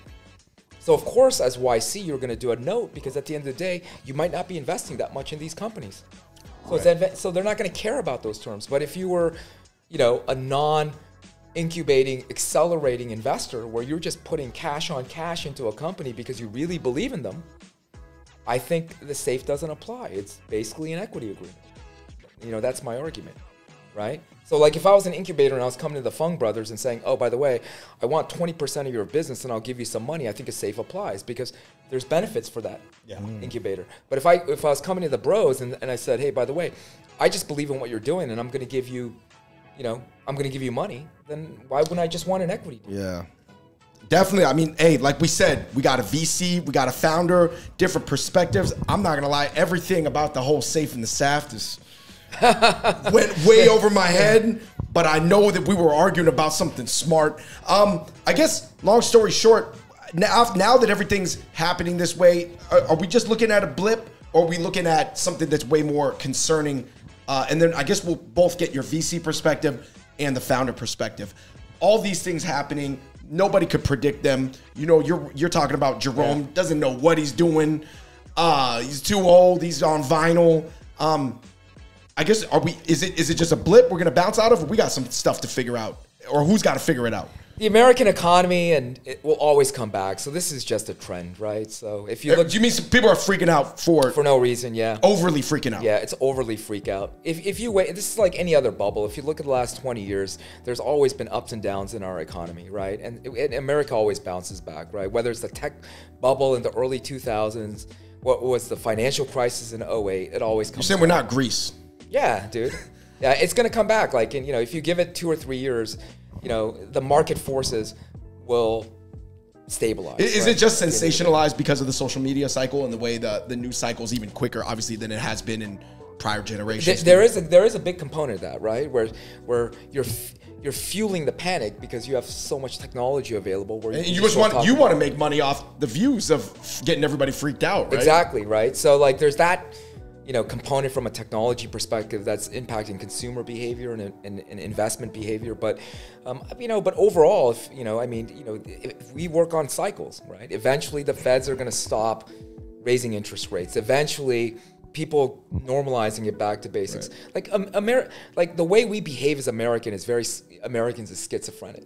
So of course, as YC, you're going to do a note because at the end of the day, you might not be investing that much in these companies. So, it's so they're not going to care about those terms. But if you were, you know, a non-incubating, accelerating investor where you're just putting cash on cash into a company because you really believe in them, I think the safe doesn't apply. It's basically an equity agreement. You know, that's my argument, right? So, like, if I was an incubator and I was coming to the Fung brothers and saying, "Oh, by the way, I want 20% of your business and I'll give you some money," I think a safe applies because there's benefits for that Yeah. Mm. incubator. But if I if I was coming to the bros and, and I said, "Hey, by the way, I just believe in what you're doing and I'm going to give you, you know, I'm going to give you money," then why wouldn't I just want an equity? deal? Yeah. Definitely. I mean, hey, like we said, we got a VC, we got a founder, different perspectives. I'm not gonna lie, everything about the whole safe and the SAFT is [laughs] went way over my head. But I know that we were arguing about something smart. Um, I guess, long story short, now now that everything's happening this way, are, are we just looking at a blip, or are we looking at something that's way more concerning? Uh, and then I guess we'll both get your VC perspective and the founder perspective. All these things happening, nobody could predict them. You know, you're you're talking about Jerome Yeah. doesn't know what he's doing. Uh, he's too old. He's on vinyl. Um, I guess are we? Is it is it just a blip we're gonna bounce out of? Or we got some stuff to figure out, or who's got to figure it out? The American economy and it will always come back. So this is just a trend, right? So if you uh, look Do you mean some people are freaking out for, for no reason, yeah. overly freaking out? Yeah, it's overly freak out. If, if you wait, this is like any other bubble. If you look at the last 20 years, there's always been ups and downs in our economy, right? And, and America always bounces back, right? Whether it's the tech bubble in the early 2000s, what was the financial crisis in 08, it always comes. You're comes saying we're not Greece. Yeah, dude. Yeah, it's gonna come back. Like, and you know, if you give it two or three years, you know, the market forces will stabilize. Is, right? it just sensationalized because of the social media cycle and the way the, the news cycle is even quicker, obviously, than it has been in prior There- generations? there is a, there is a big component of that, right? Where where you're you're fueling the panic because you have so much technology available. Where And can you just want you want to make money off the views of getting everybody freaked out, right? Exactly, right? So like there's that you know component from a technology perspective that's impacting consumer behavior and, and, and investment behavior. But um, you know but overall if you know i mean you know if we work on cycles right? Eventually the feds are going to stop raising interest rates. Eventually people normalizing it back to basics. Like um, Ameri- like the way we behave as american is very americans is schizophrenic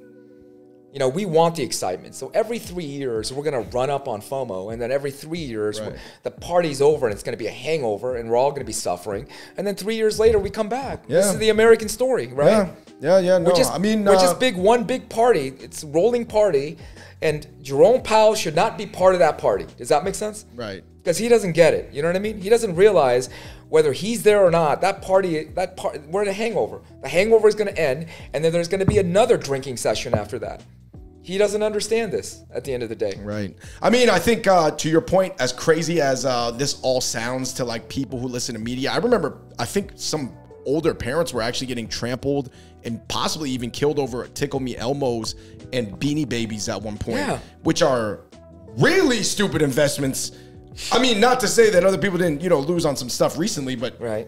you know, we want the excitement. So every three years, we're going to run up on FOMO. And then every three years, Right. the party's over and it's going to be a hangover and we're all going to be suffering. And then three years later, we come back. This is the American story, right? Yeah, yeah, yeah. No, We're just, I mean, we're uh, just big, one big party. It's rolling party. And Jerome Powell should not be part of that party. Does that make sense? Right. Because he doesn't get it. You know what I mean? He doesn't realize whether he's there or not. That party, that part, we're in a hangover. The hangover is going to end, and then there's going to be another drinking session after that. He doesn't understand this at the end of the day. Right. I mean, I think uh, to your point, as crazy as uh, this all sounds to like people who listen to media, I remember I think some older parents were actually getting trampled and possibly even killed over Tickle Me Elmos and Beanie Babies at one point, Yeah. which are really stupid investments. I mean, not to say that other people didn't, you know, lose on some stuff recently, but Right.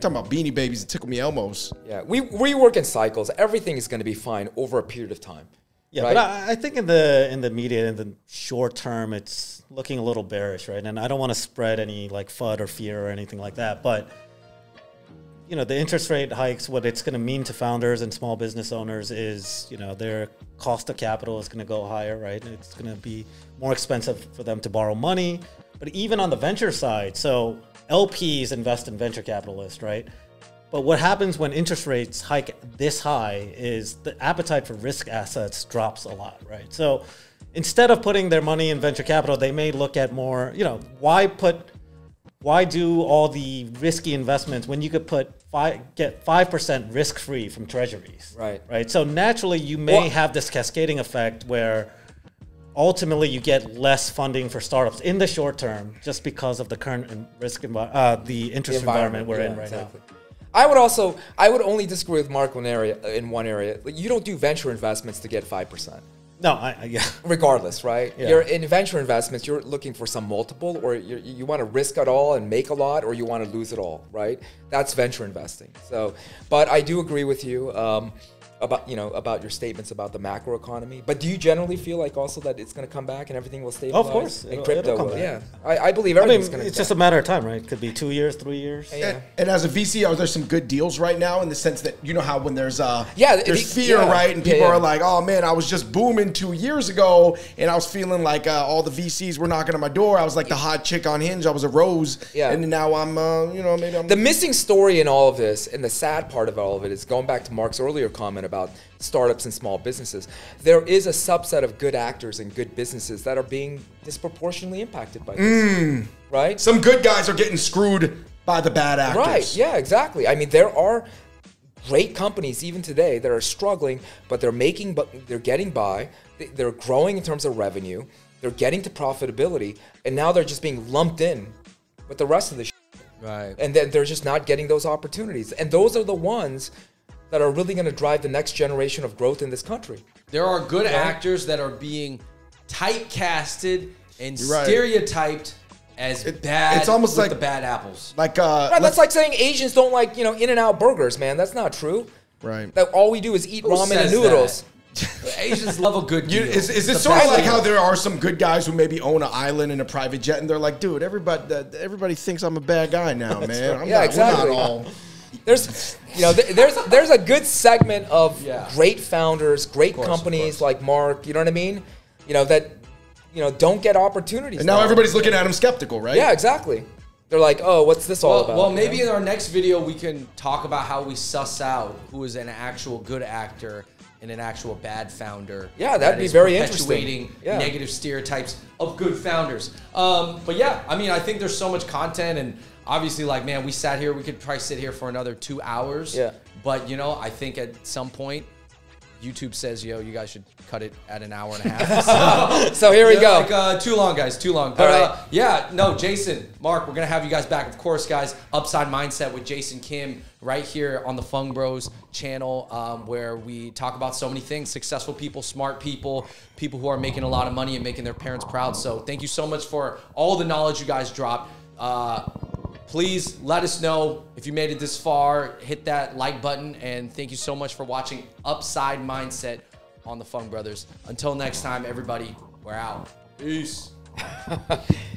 talking about Beanie Babies and Tickle Me Elmos. Yeah. We, we work in cycles. Everything is going to be fine over a period of time. Yeah, right? but I, I think in the in the media in the short term, it's looking a little bearish, right? And I don't want to spread any like FUD or fear or anything like that, but you know, the interest rate hikes, what it's going to mean to founders and small business owners is, you know, their cost of capital is going to go higher, right? It's going to be more expensive for them to borrow money. But even on the venture side, so LPs invest in venture capitalists, right? But what happens when interest rates hike this high is the appetite for risk assets drops a lot, right? So instead of putting their money in venture capital, they may look at more, you know, why put why do all the risky investments when you could put five get five percent risk free from treasuries? Right. Right. So naturally you may Well- have this cascading effect where ultimately you get less funding for startups in the short term just because of the current risk envi- uh, the interest environment, we're in right exactly. now. I would also, I would only disagree with Mark in area in one area. You don't do venture investments to get five percent. No, I, I yeah. [laughs] regardless, right? Yeah. You're in venture investments. You're looking for some multiple, or you you want to risk it all and make a lot, or you want to lose it all, right? That's venture investing. So, but I do agree with you um, about you know about your statements about the macro economy. But do you generally feel like also that it's going to come back and everything will stabilize? course. and It'll- crypto it'll come will. back. Yeah, I, I believe I mean, everything's going to. it's just a matter of time, right? It could be two years, three years. Yeah. And, and as a VC, are there some good deals right now in the sense that you know how when there's uh Yeah, there's the- fear yeah. right and people yeah. are like oh man I was just booming two years ago and I was feeling like uh, all the VCs were knocking on my door I was like the hot chick on Hinge I was a rose Yeah. and now I'm uh, you know maybe I'm The missing story in all of this, and the sad part of all of it, is going back to Mark's earlier comment about startups and small businesses. There is a subset of good actors and good businesses that are being disproportionately impacted by this. Mm. Right? some good guys are getting screwed by the bad actors Right. Yeah, exactly. I mean, there are great companies even today that are struggling, but they're making, but they're getting by. They- They're growing in terms of revenue. They're getting to profitability, and now they're just being lumped in with the rest of the. Right. and then they're just not getting those opportunities. And those are the ones that are really going to drive the next generation of growth in this country. There are good actors that are being typecasted and right. stereotyped as It- bad. it's almost with like- the bad apples. Like uh, Right, that's like saying Asians don't like you know In and Out burgers, man. That's not true. right. That all we do is eat Who ramen and noodles. that? Asians love a good [laughs] You, deal. is, is it The sort of like deal. how there are some good guys who maybe own an island and a private jet, and they're like, dude, everybody, uh, everybody thinks I'm a bad guy now, man. I'm Yeah, not, exactly. We're not all. There's, you know, th- there's there's a good segment of Yeah. great founders, great course, companies like Mark. You know what I mean? You know that, you know, don't get opportunities. And now everybody's looking at him skeptical, right? Yeah, exactly. They're like, oh, what's this all Well, about? well, you maybe know? in our next video we can talk about how we suss out who is an actual good actor and an actual bad founder. Yeah, that'd that be is very interesting. Yeah. negative stereotypes of good founders. Um, but yeah, I mean, I think there's so much content, and obviously, like, man, we sat here, we could probably sit here for another two hours. Yeah. But you know, I think at some point. YouTube says, "Yo, you guys should cut it at an hour and a half." [laughs] So, So here we go. Like, uh, too long, guys. Too long. But All right. uh, yeah, no, Jayson, Mark, we're gonna have you guys back, of course, guys. Upside Mindset with Jayson Kim right here on the Fung Bros channel, um, where we talk about so many things: successful people, smart people, people who are making a lot of money and making their parents proud. So thank you so much for all the knowledge you guys dropped. Uh, please let us know if you made it this far. Hit that like button, and thank you so much for watching Upside Mindset on the Fung Brothers. Until next time, everybody, we're out. Peace. [laughs]